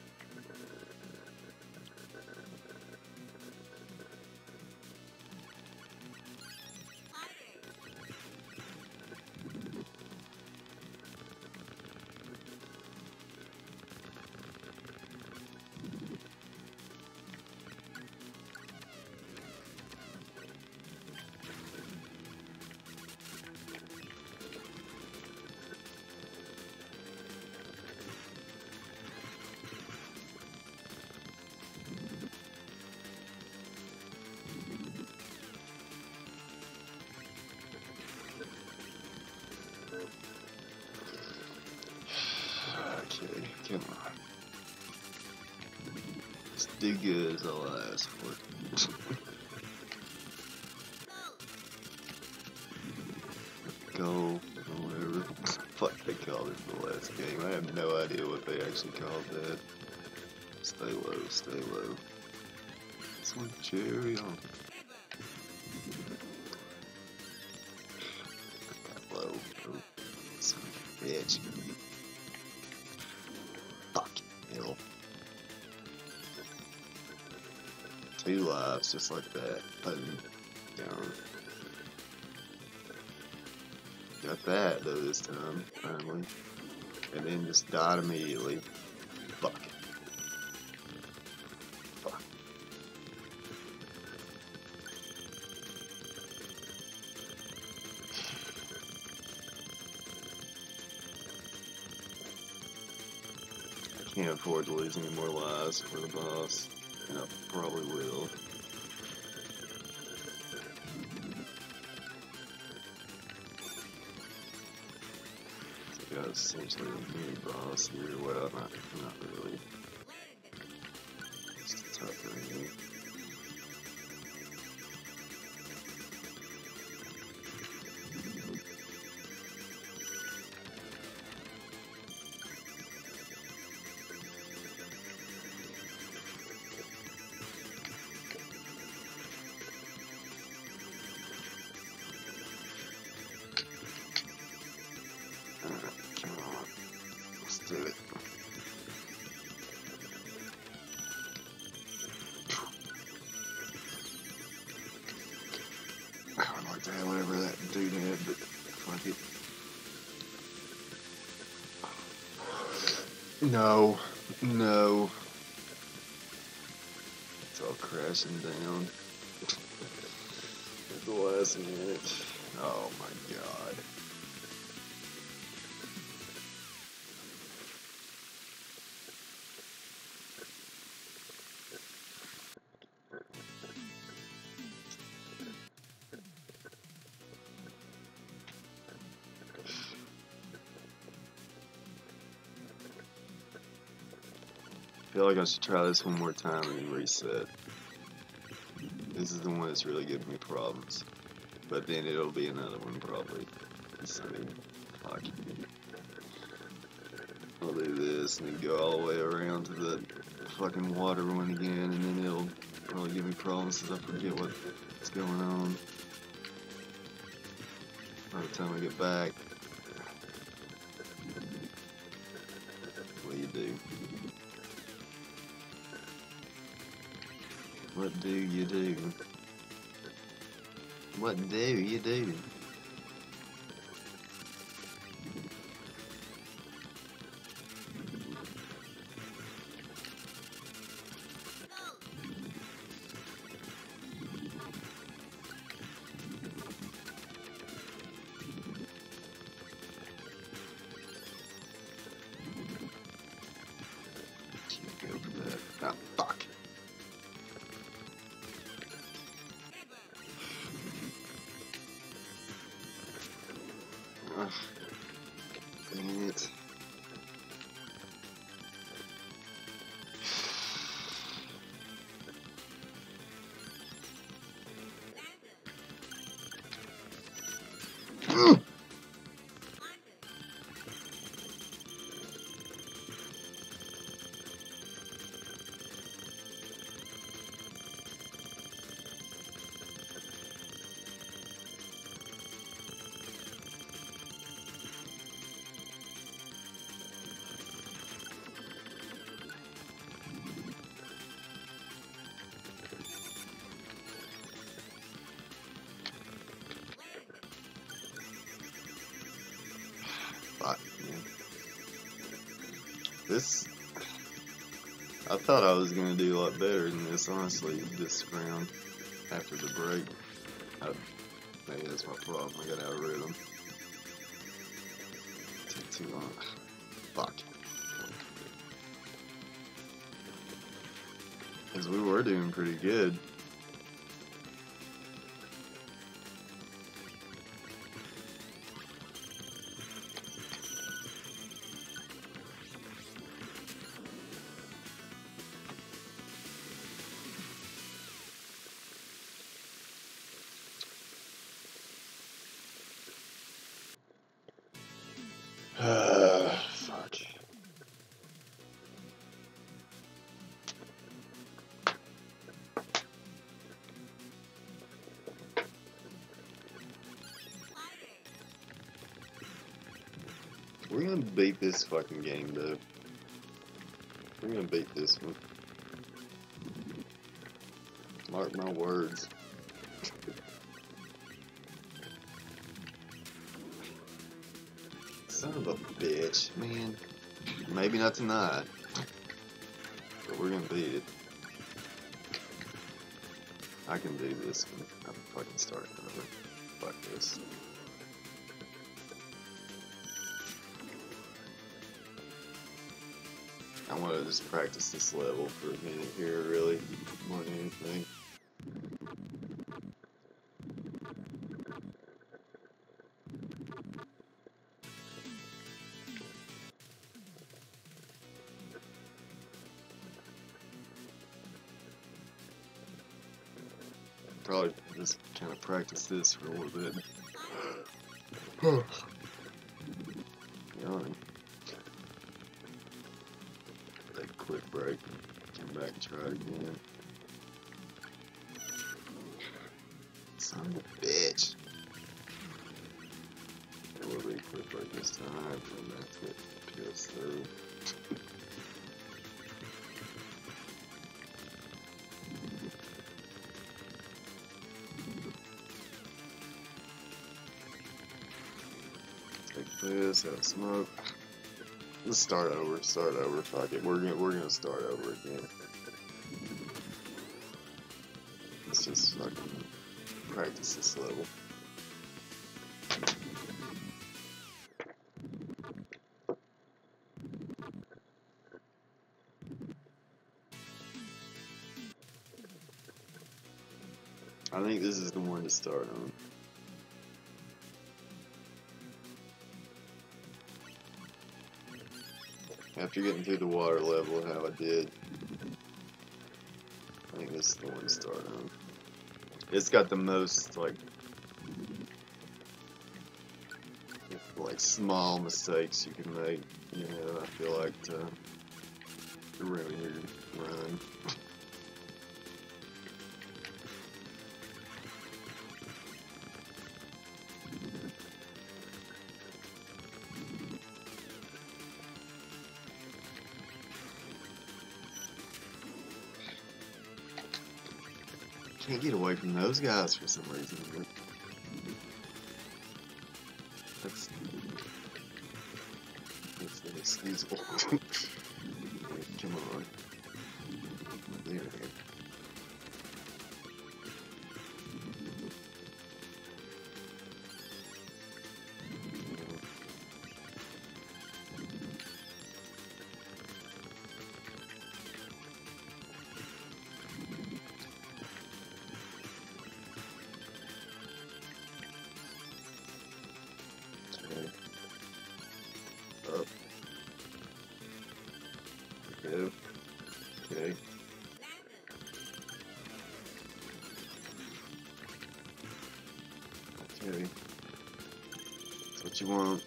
Do is all I ask for. Go, whatever. Fuck they called it the last game. I have no idea what they actually called that. Stay low, stay low. Some cherry on. Lives just like that. Got that though this time, finally. And then just died immediately. Fuck. Fuck. I can't afford to lose any more lives for the boss. And I probably will. Got essentially a mini boss here. Well, not, not really. Just a. Alright, No, no. It's all crashing down. At the last minute. Feel like I should try this one more time and reset. This is the one that's really giving me problems. But then it'll be another one probably. I'll do this and then go all the way around to the fucking water one again and then it'll probably give me problems because I forget what's going on. By the time I get back. Do you do? What do you do? This. I thought I was gonna do a lot better than this, honestly, this round. After the break. I, maybe that's my problem. I got out of rhythm. Too long. Fuck. Because we were doing pretty good. We're gonna beat this fucking game, though. We're gonna beat this one. Mark my words. Son of a bitch, man. Maybe not tonight. But we're gonna beat it. I can do this. I'm fucking starting over. Fuck this. Want to just practice this level for a minute here, really, more than anything. Probably just kind of practice this for a little bit. Try again. Son of a bitch. It will be quick break this time, and that's it. Pierce through. Take this, have smoke. Let's start over. Start over. Fuck it. We're gonna we're gonna start over again. This level. I think this is the one to start on. After getting through the water level how I did, I think this is the one to start on. It's got the most, like, like small mistakes you can make, you know, I feel like to, ruin your run. Those guys for some reason. That's that's inexcusable. (laughs) what you want.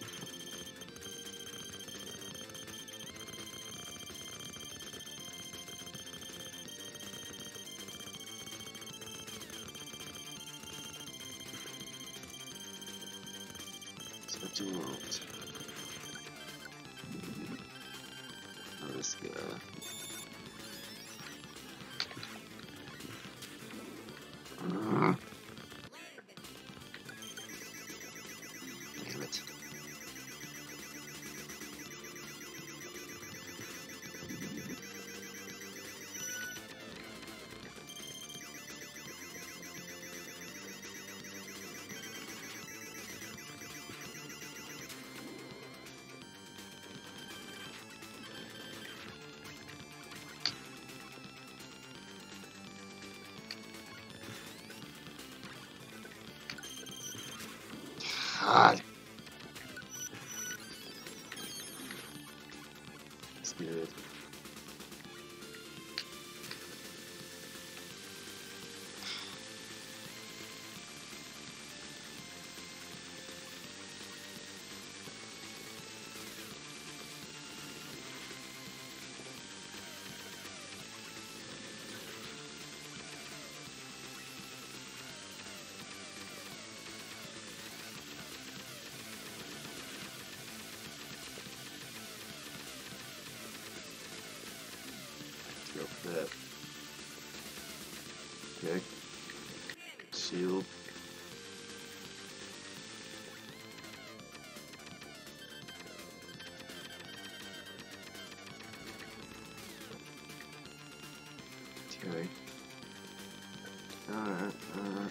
That's what you want. God. Okay. Shield. Okay. Alright, alright.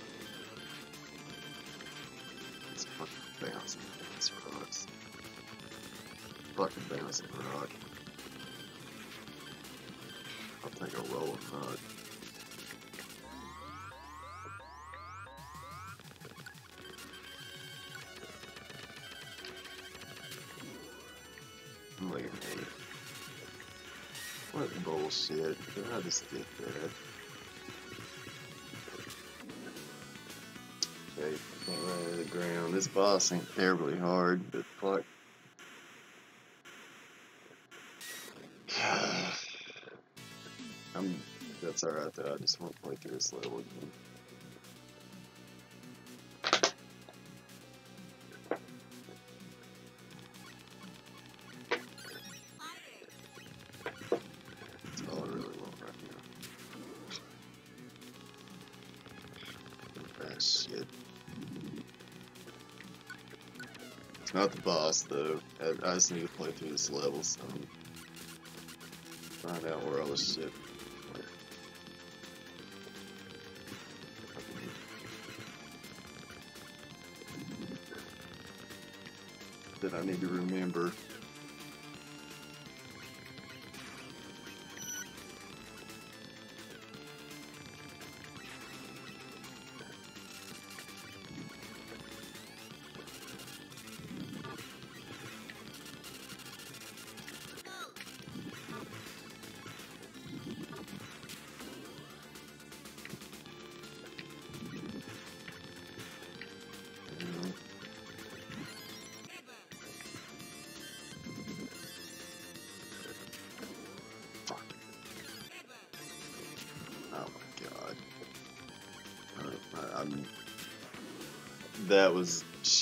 Fucking. It's rocks. Fucking bouncing rock. I'll take a roll of mud. Bullshit. I just did that. Okay, can't run into the ground. This boss ain't terribly hard, but fuck. (sighs) I'm. That's alright though. I just want to play through this level again. not the boss, though. I, I just need to play through this level so find out where all this shit that I need to remember.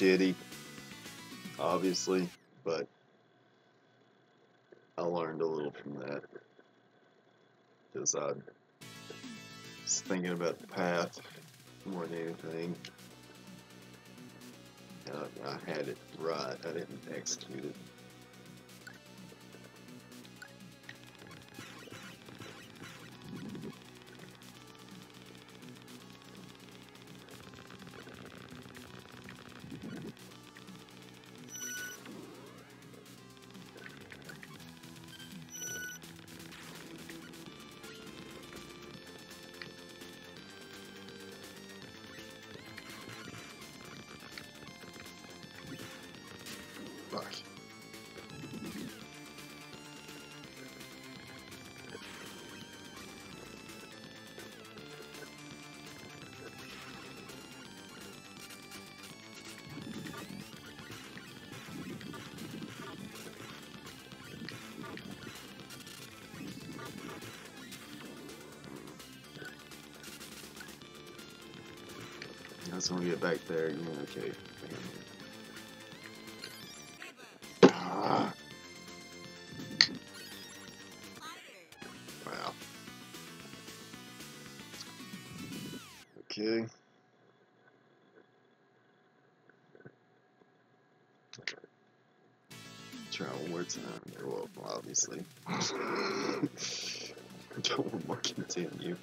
Shitty, obviously, but I learned a little from that. Because I was thinking about the path more than anything. And I, I had it right, I didn't execute it. When we get back there. again. okay. Ah. Wow. Okay. Try one more time. Well, obviously. (laughs) Don't one more continue.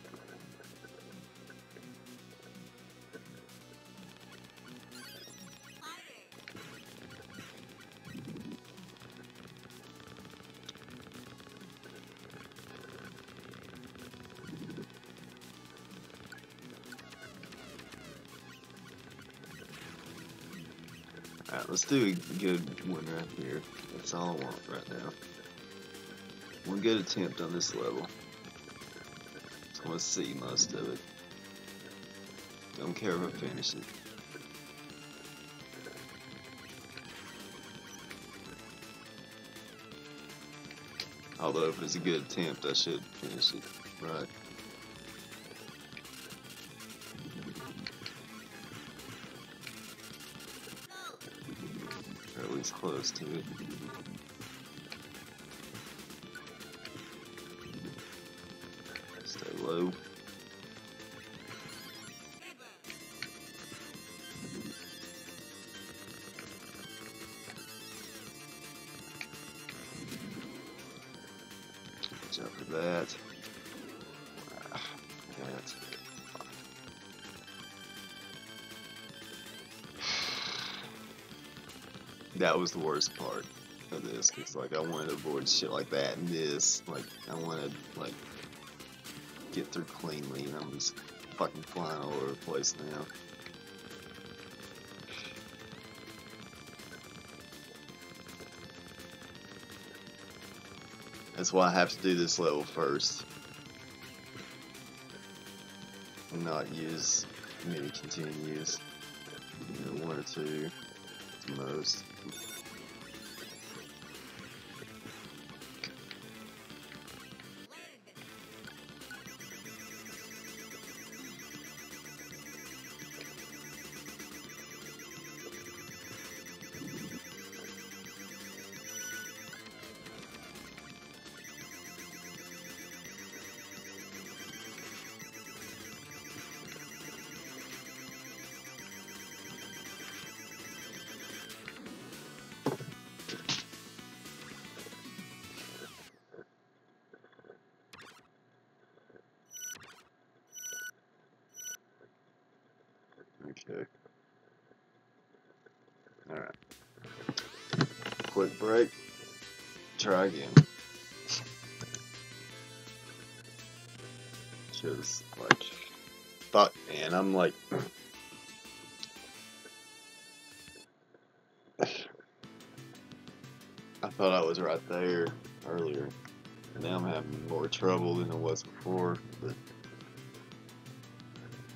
Let's do a good one right here. That's all I want right now. One good attempt on this level. Just want to see most of it. Don't care if I finish it. Although if it's a good attempt, I should finish it. Right. Close to it. Was the worst part of this, cause like I wanted to avoid shit like that, and this, like I wanted to like get through cleanly, and I'm just fucking flying all over the place now. That's why I have to do this level first. And not use many continues. You know, one or two most. Break. Try again. Just like, fuck, man. I'm like, (sighs) I thought I was right there earlier. And now I'm having more trouble than I was before. But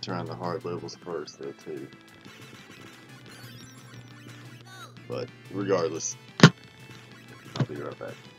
trying the hard levels first, though, too. But regardless, be right back.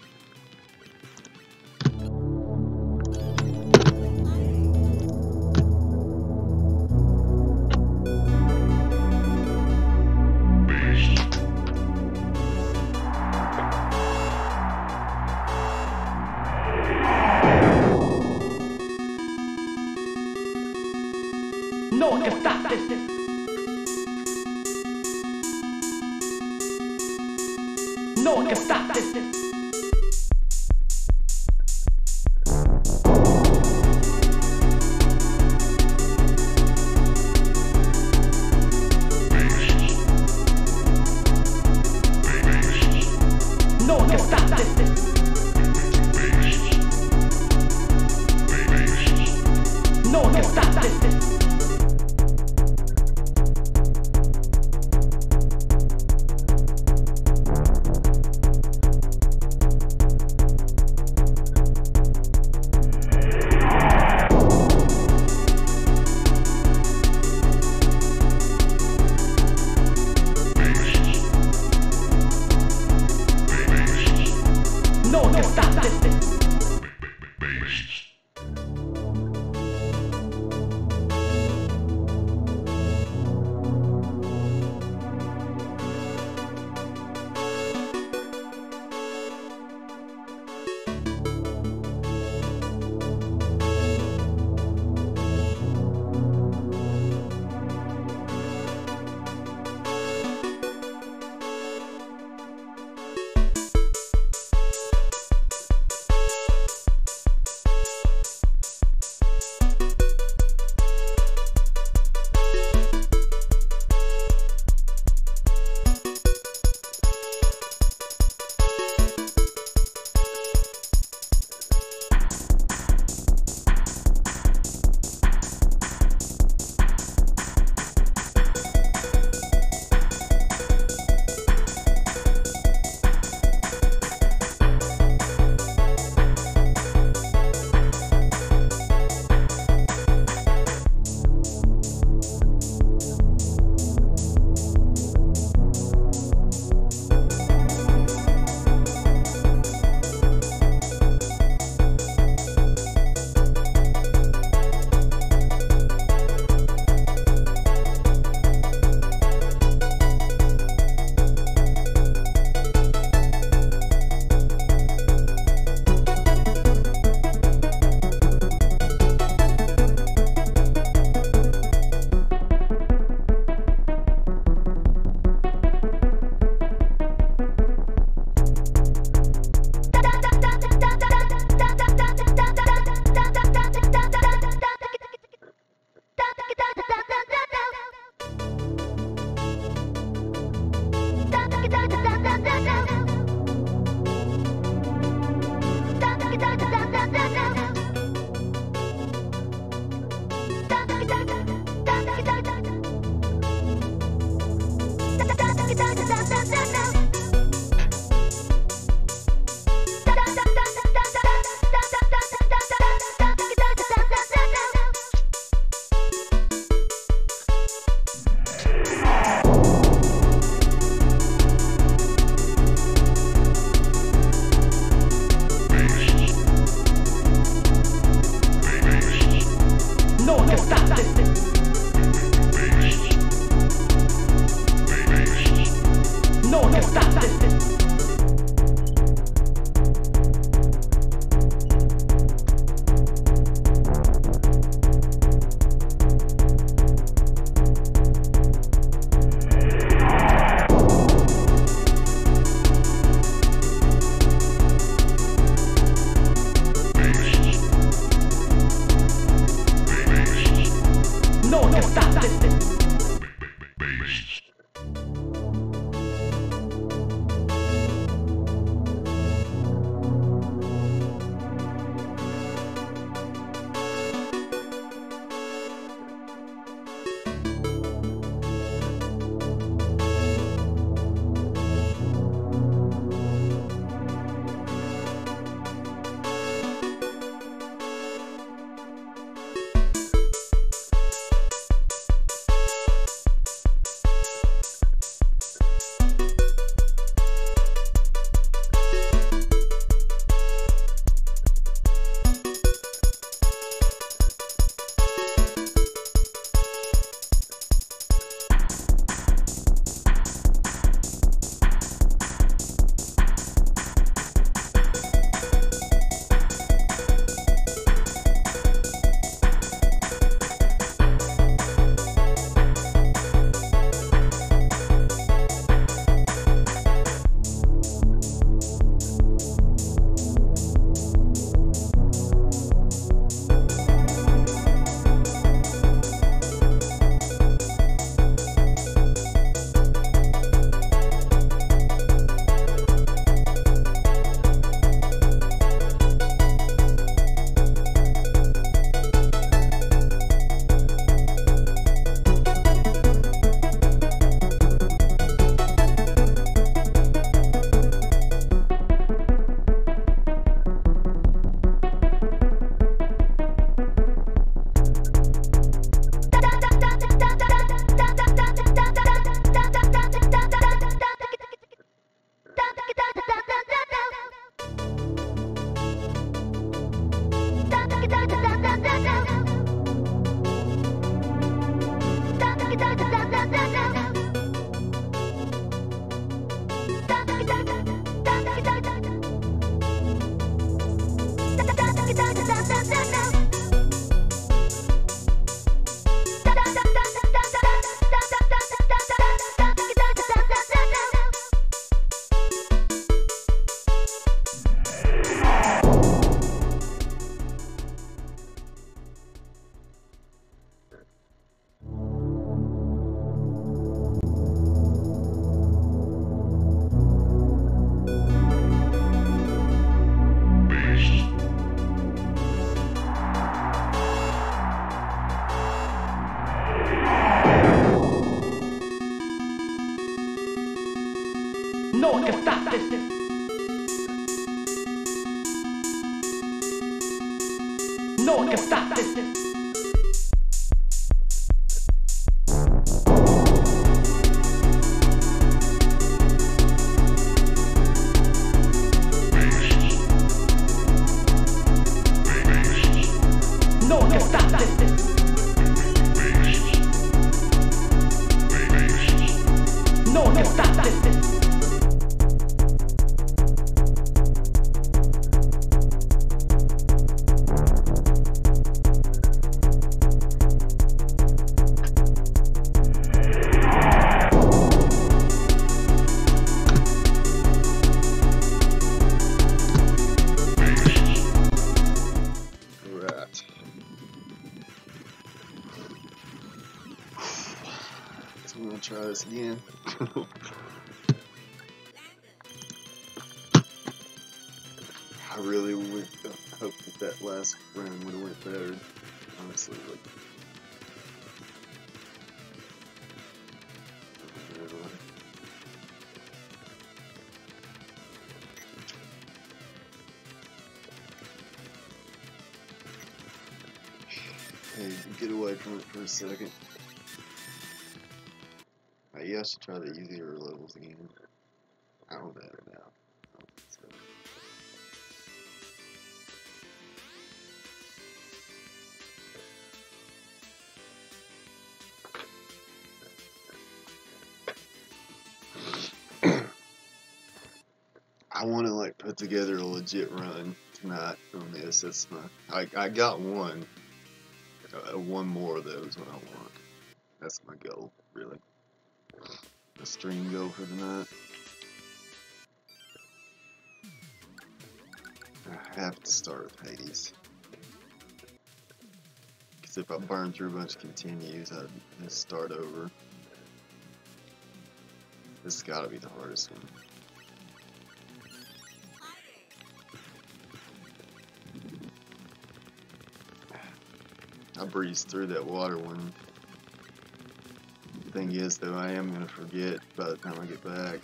A second. I should try the easier levels again. I don't know now. I want to like put together a legit run tonight on this. That's my. I I got one. One more of those what I want. That's my goal, really. The stream goal for tonight. I have to start with Hades. Because if I burn through a bunch of continues, I'd just start over. This has got to be the hardest one. I breezed through that water one. Thing is, though, I am gonna forget by the time I get back.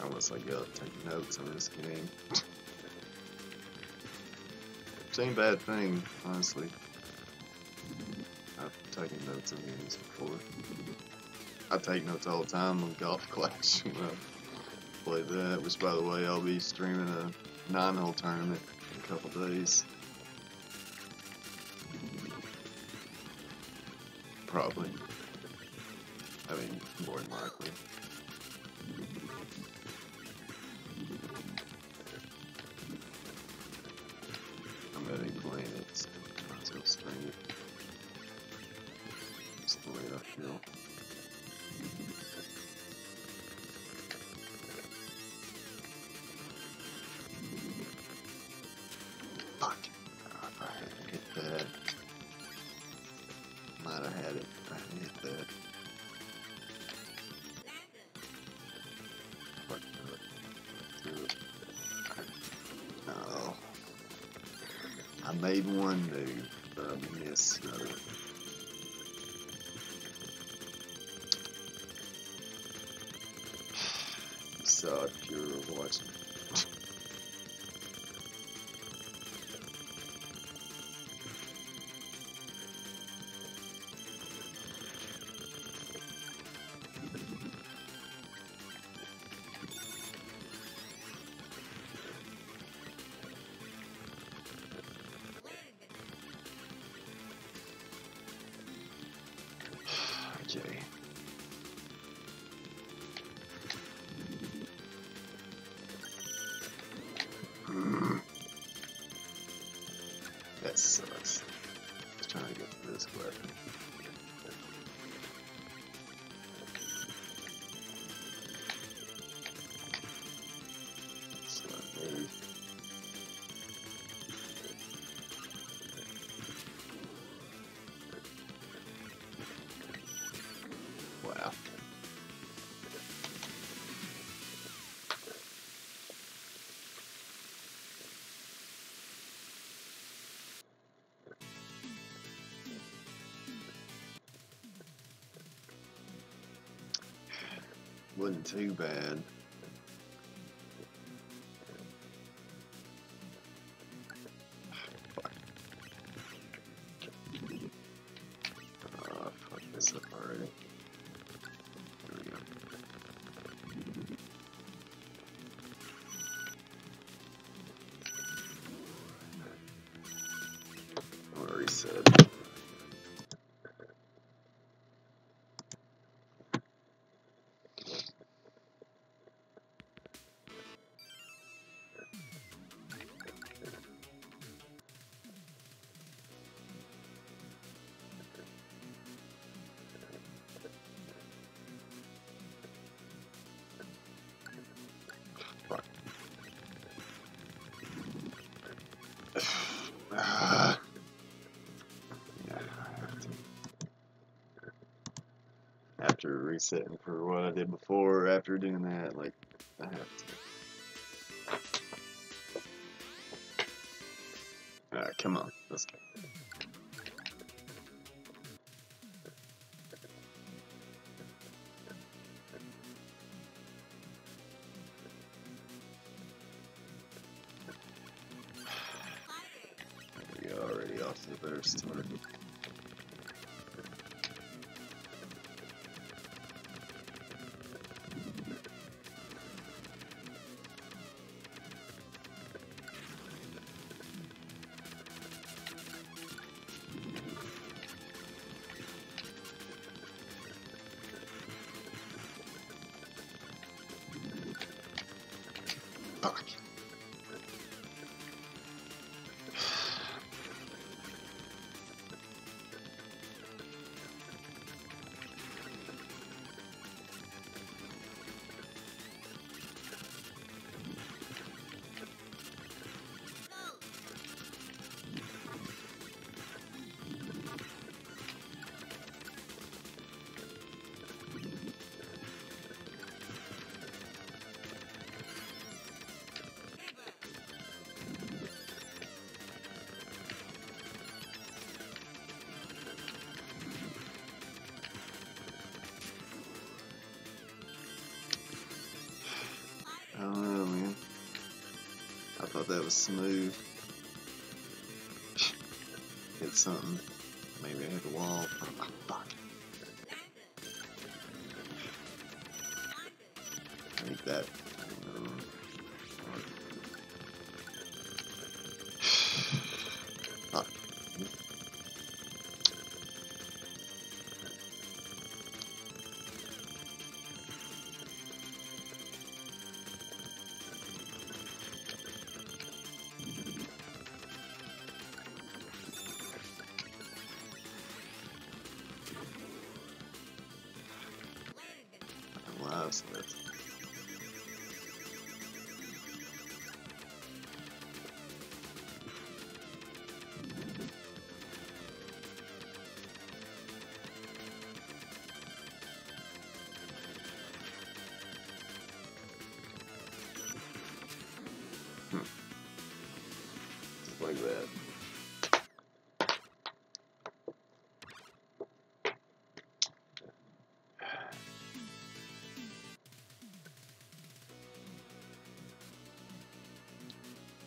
Unless I go take notes on this game. Same bad thing, honestly. I've taken notes on games before. I take notes all the time on Golf Clash when I play that, which, by the way, I'll be streaming a nine hole tournament in a couple days. Probably. I mean, more than likely. Made one move, but I missed. So if you're watching. Wasn't too bad. After resetting for what I did before, after doing that, like, I have to. Alright, come on, that was smooth. Hit something. Maybe I hit the wall. Last bit. Hmm.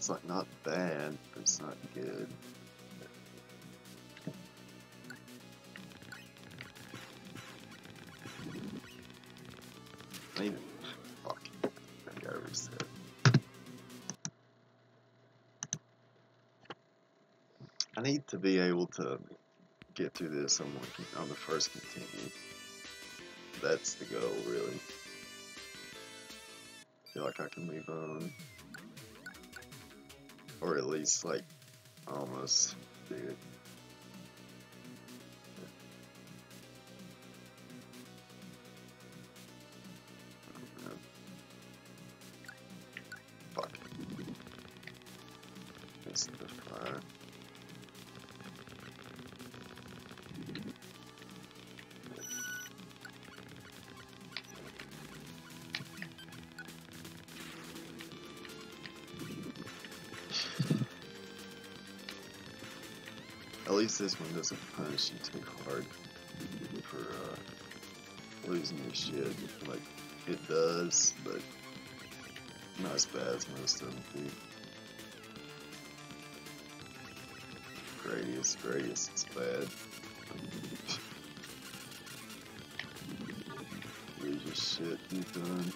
It's like not bad, but it's not good. I need fuck. I gotta reset. I need to be able to get through this on on the first continue. That's the goal, really. feel like I can move on or at least, like, almost, dude. This one doesn't punish you too hard for uh, losing your shit. Like it does, but not as bad as most of them do. Gradius, Gradius, it's bad. Lose your shit, you done.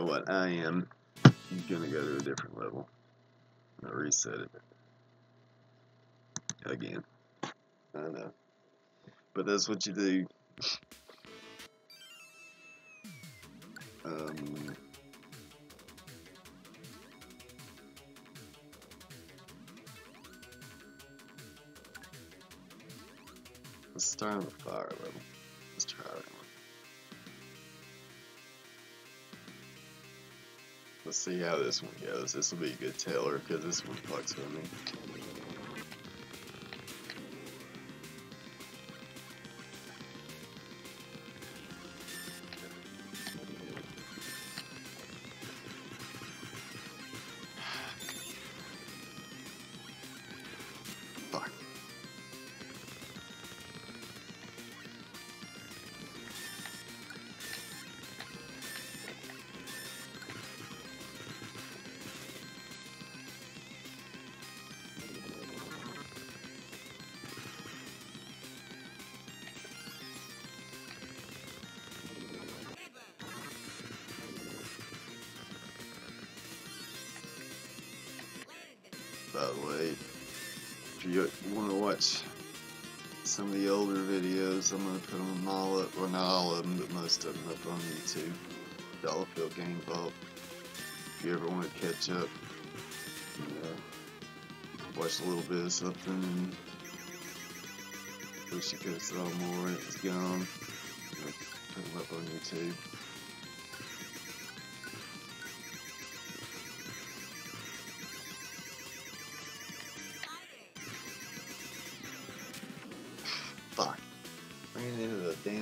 Know what? I am gonna go to a different level. I'm reset it again. I know, but that's what you do. Let's see how this one goes. This will be a good teller because this one fucks with me. Some of the older videos, I'm going to put them all up, or not all of them, but most of them up on YouTube. Dollaphil Game Vault. If you ever want to catch up, know, watch a little bit of something and wish you could have saw more and it was gone. Put them up on YouTube.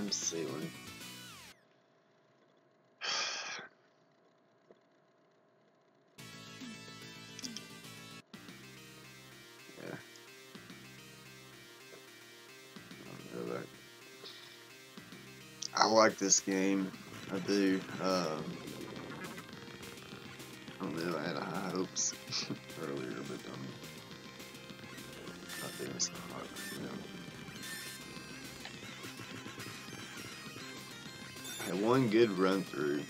Damn ceiling. yeah. I like this game. I do. Um, I don't know. I had high hopes (laughs) earlier, but um, I think it's hard. You know. One good run through.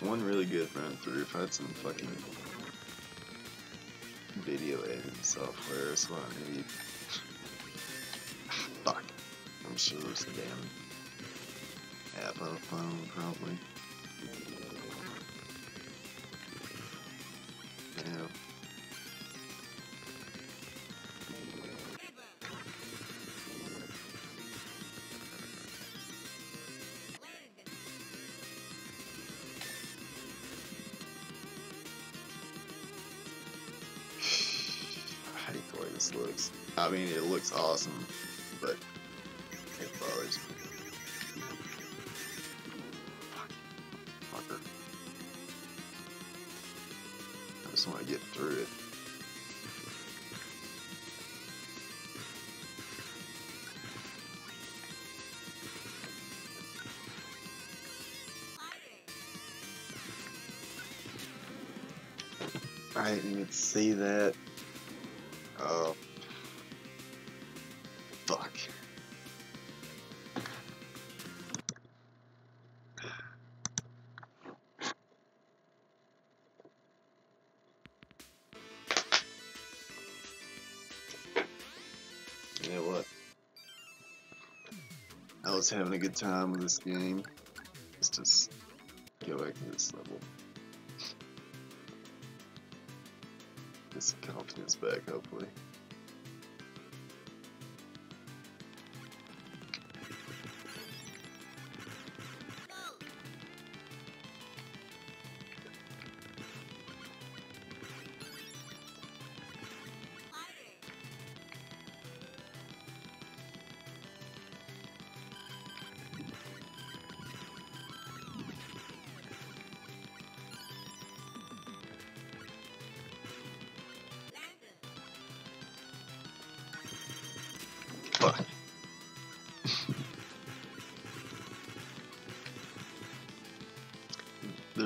One really good run through. If I had some fucking video editing software, that's what I need. (sighs) Fuck. I'm sure there's a damn app on the phone, probably. I didn't even see that. Oh. Fuck. You know what? I was having a good time with this game. Let's just go back to this level. Some back, hopefully.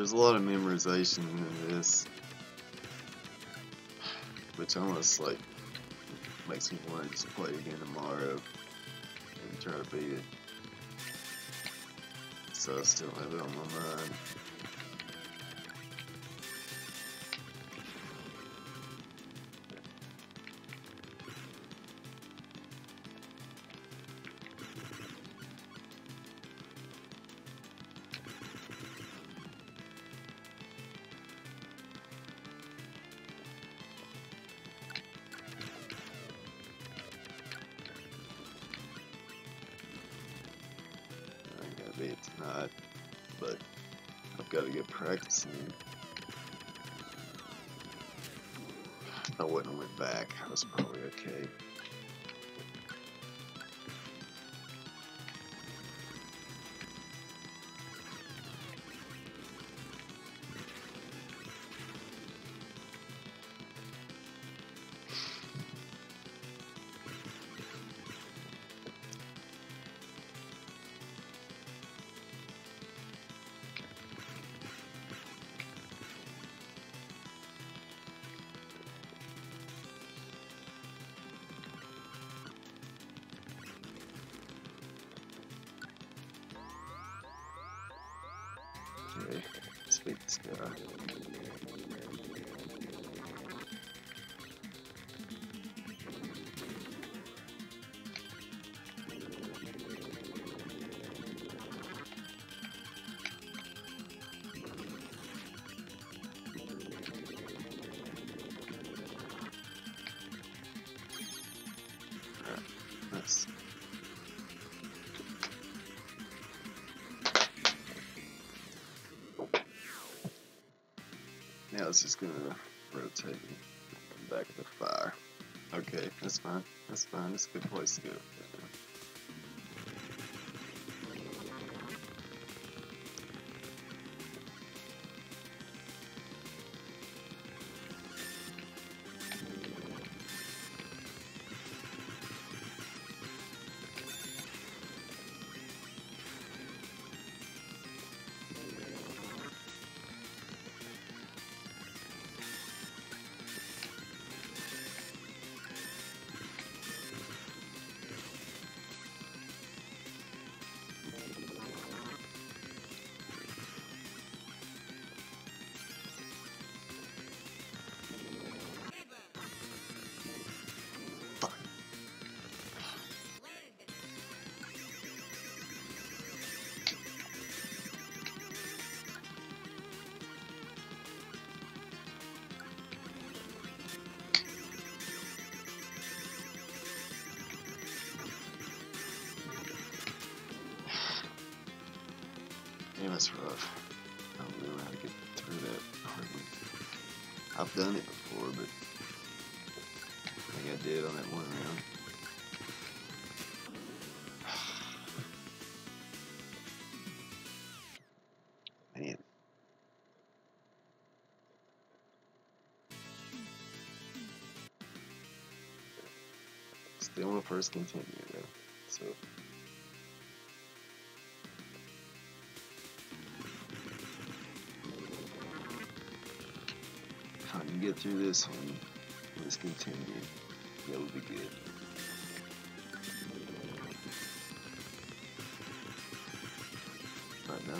There's a lot of memorization in this, which almost like makes me want to play again tomorrow and try to beat it. So I still have it on my mind. I wouldn't have went back, I was probably. Okay, let's Now it's just gonna rotate me back to fire. Okay, that's fine. That's fine. That's a good place to go. Still on first continue though. So I can get through this one, let's continue. That would be good. But no,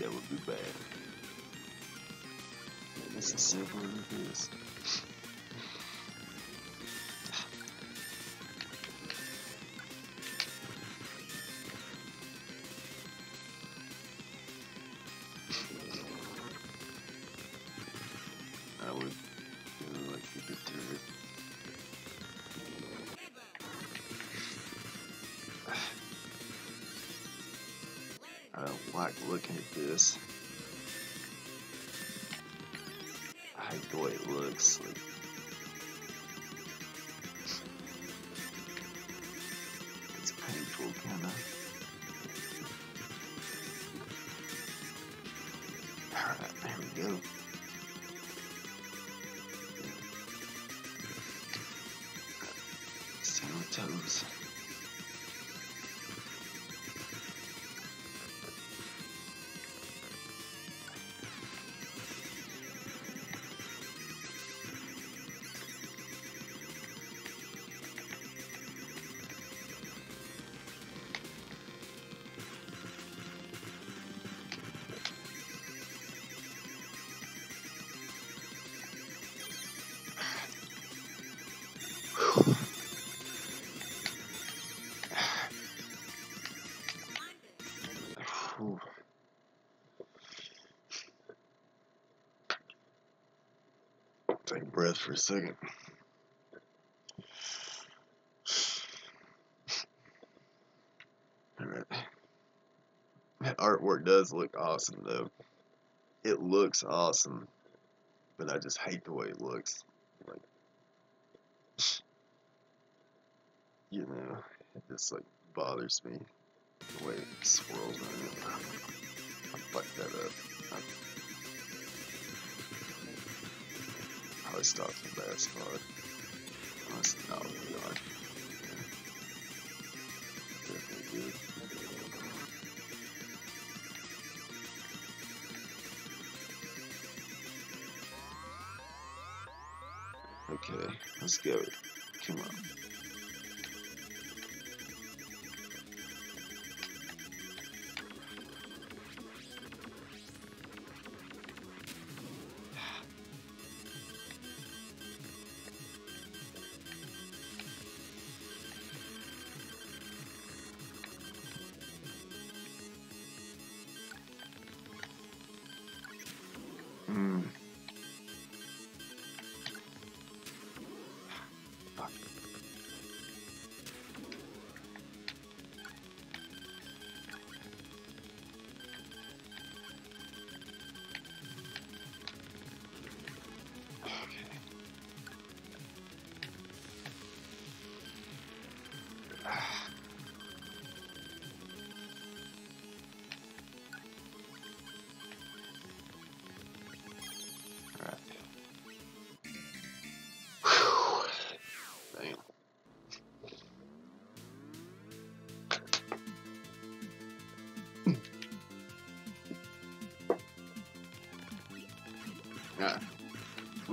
that would be bad. It's as simple as it is. Looking at this. I way it looks. Like, Take a breath for a second. Alright. That artwork does look awesome though. It looks awesome. But I just hate the way it looks. Like you know, it just like bothers me the way it swirls it. I fucked that up. I stopped the no, God. Definitely good. Okay, let's go. Come on.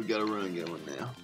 We got a run going now.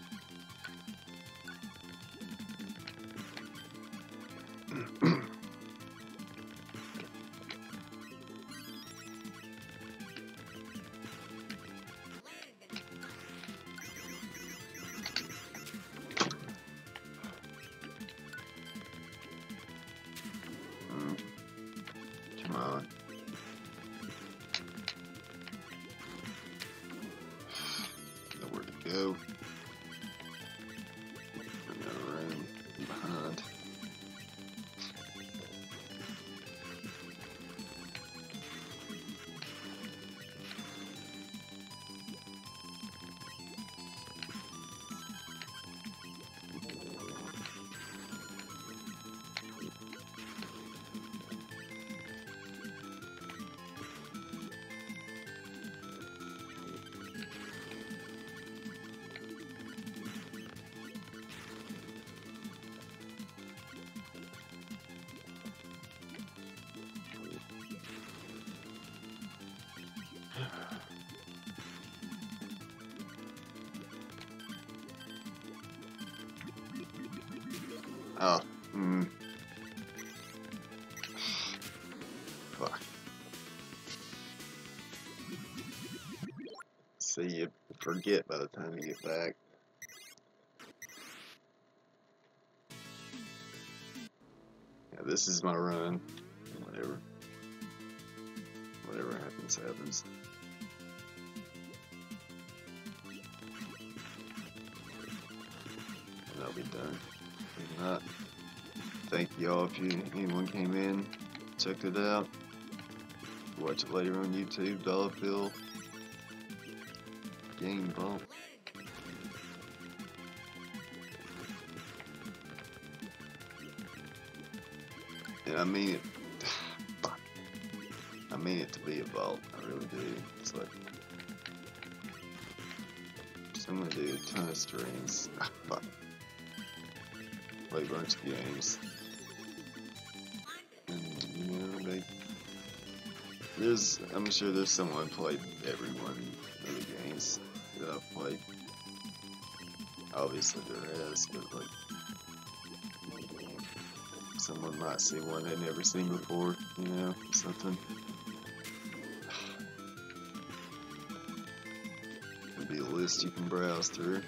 Oh, hmm. Fuck. See, you forget by the time you get back. Yeah, this is my run. Whatever. Whatever happens, happens. I'll be done. Not, thank y'all if you anyone came in, checked it out. Watch it later on YouTube, Dollar Bill. Game Bump. And I mean it. (sighs) I mean it to be a vault. I really do. It's like. I'm gonna do a ton of streams. (laughs) Play a bunch of games. And, you know, they. There's. I'm sure there's someone played every one of the games that I've played. Obviously there is, but like. Someone might see one they've never seen before, you know, something. There'll be a list you can browse through.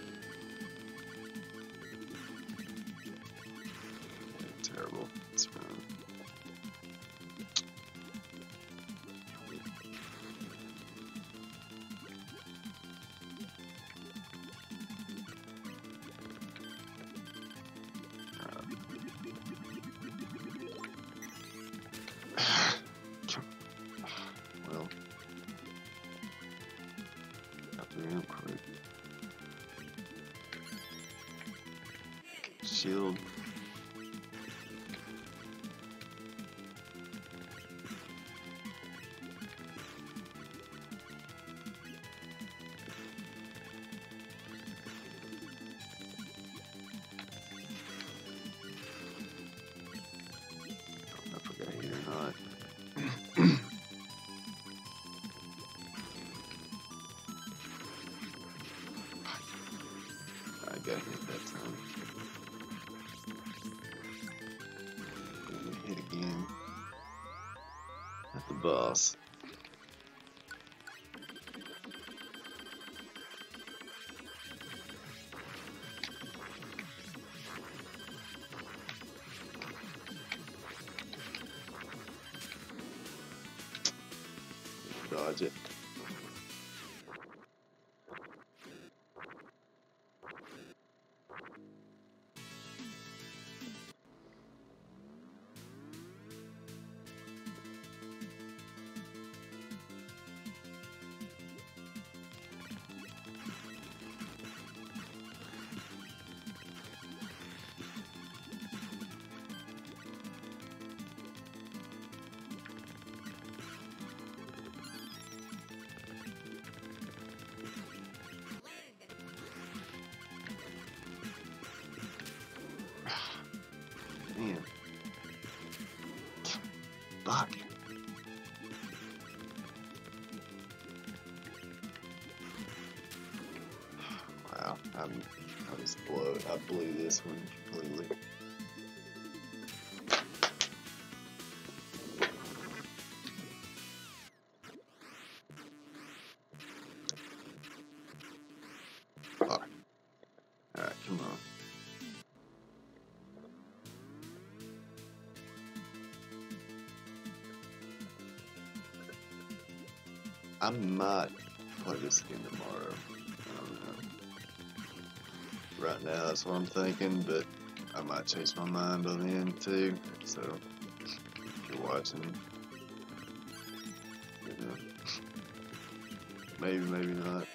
Shield. At Man. Fuck. Wow, I'm, I was blown. I blew this one I might play this again tomorrow. Right now, that's what I'm thinking, but I might change my mind by end too. So, if you're watching, you know, maybe, maybe not.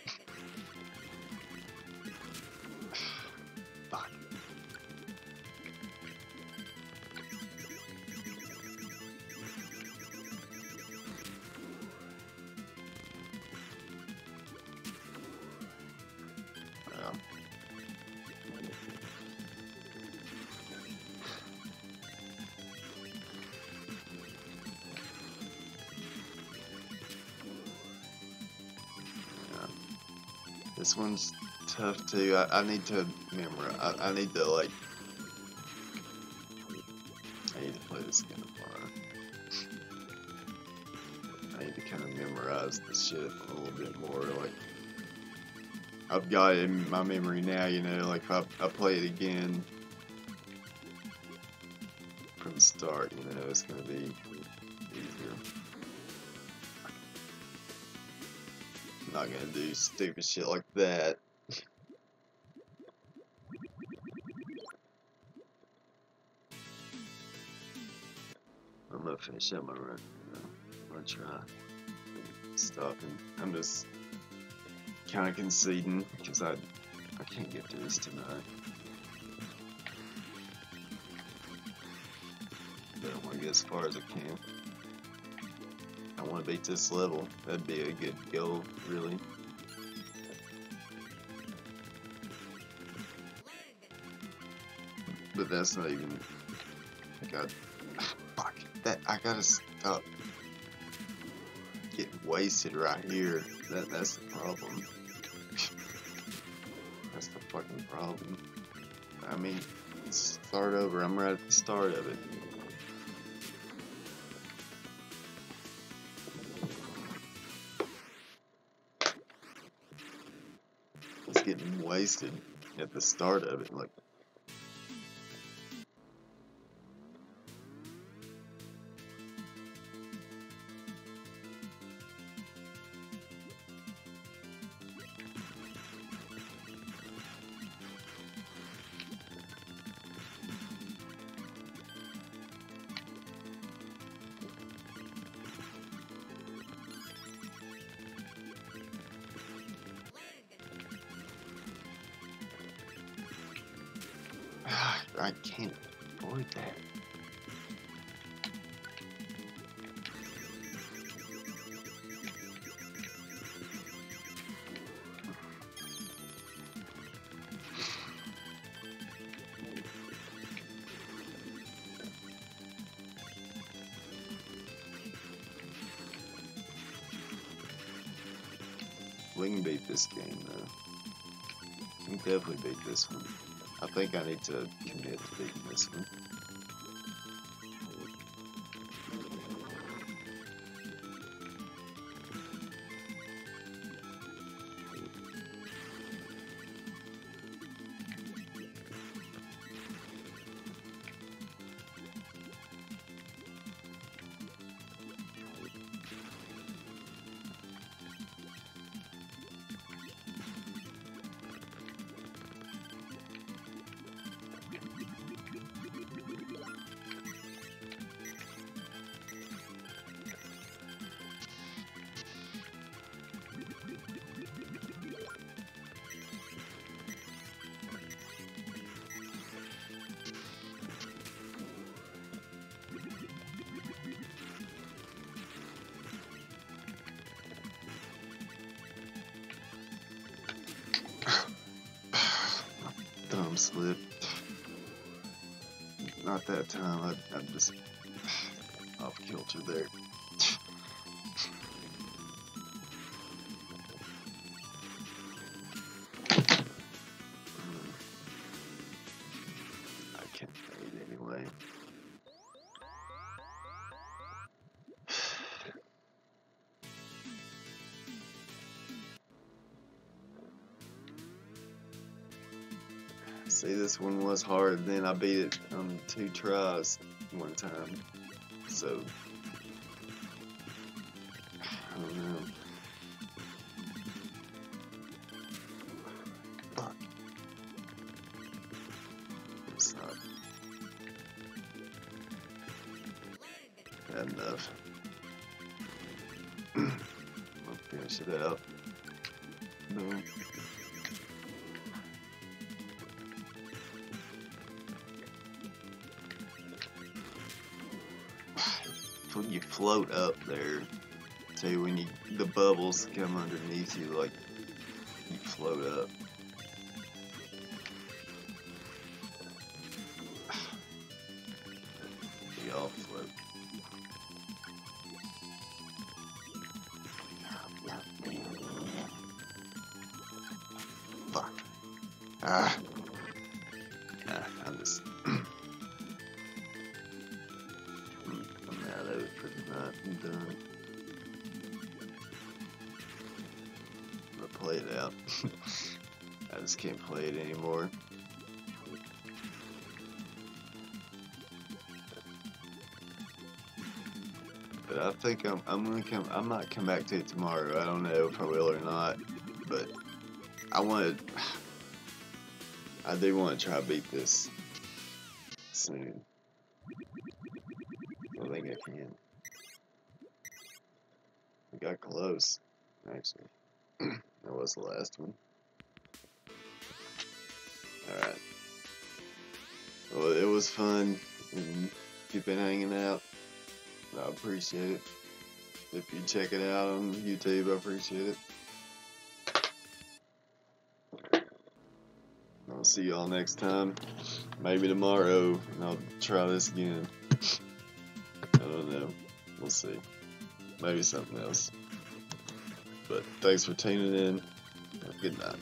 This one's tough too. I, I need to remember. I, I need to like That's kind of fun. I need to kind of memorize the shit a little bit more. Like, I've got it in my memory now, you know, like if I, I play it again from the start, you know, it's to be To do stupid shit like that. I'm gonna finish up my run. I'm gonna try stopping. I'm just kind of conceding because I I can't get through this tonight. But I want to get as far as I can. Beat this level. That'd be a good goal, really. But that's not even. I got. Fuck that! I gotta stop getting wasted right here. That that's the problem. (laughs) that's the fucking problem. I mean, start over. I'm right at the start of it. Wasted at the start of it. Like, I can't avoid that. We can beat this game though. We can definitely beat this one. I think I need to commit to this one. Time. I, I'm just off kilter there. I can't fade anyway. (sighs) See, this one was hard. Then I beat it two tries one time. So, float up there, too, when you the bubbles come underneath you, like you float up. I think I'm I'm gonna come I might come back to it tomorrow. I don't know if I will or not. But I wanted I do want to try to beat this soon. I think I can. We got close, actually. (clears throat) that was the last one. Alright. Well, it was fun. And you've been hanging out. Appreciate it. If you check it out on YouTube, I appreciate it. I'll see y'all next time. Maybe tomorrow, and I'll try this again. I don't know. We'll see. Maybe something else. But thanks for tuning in. Good night.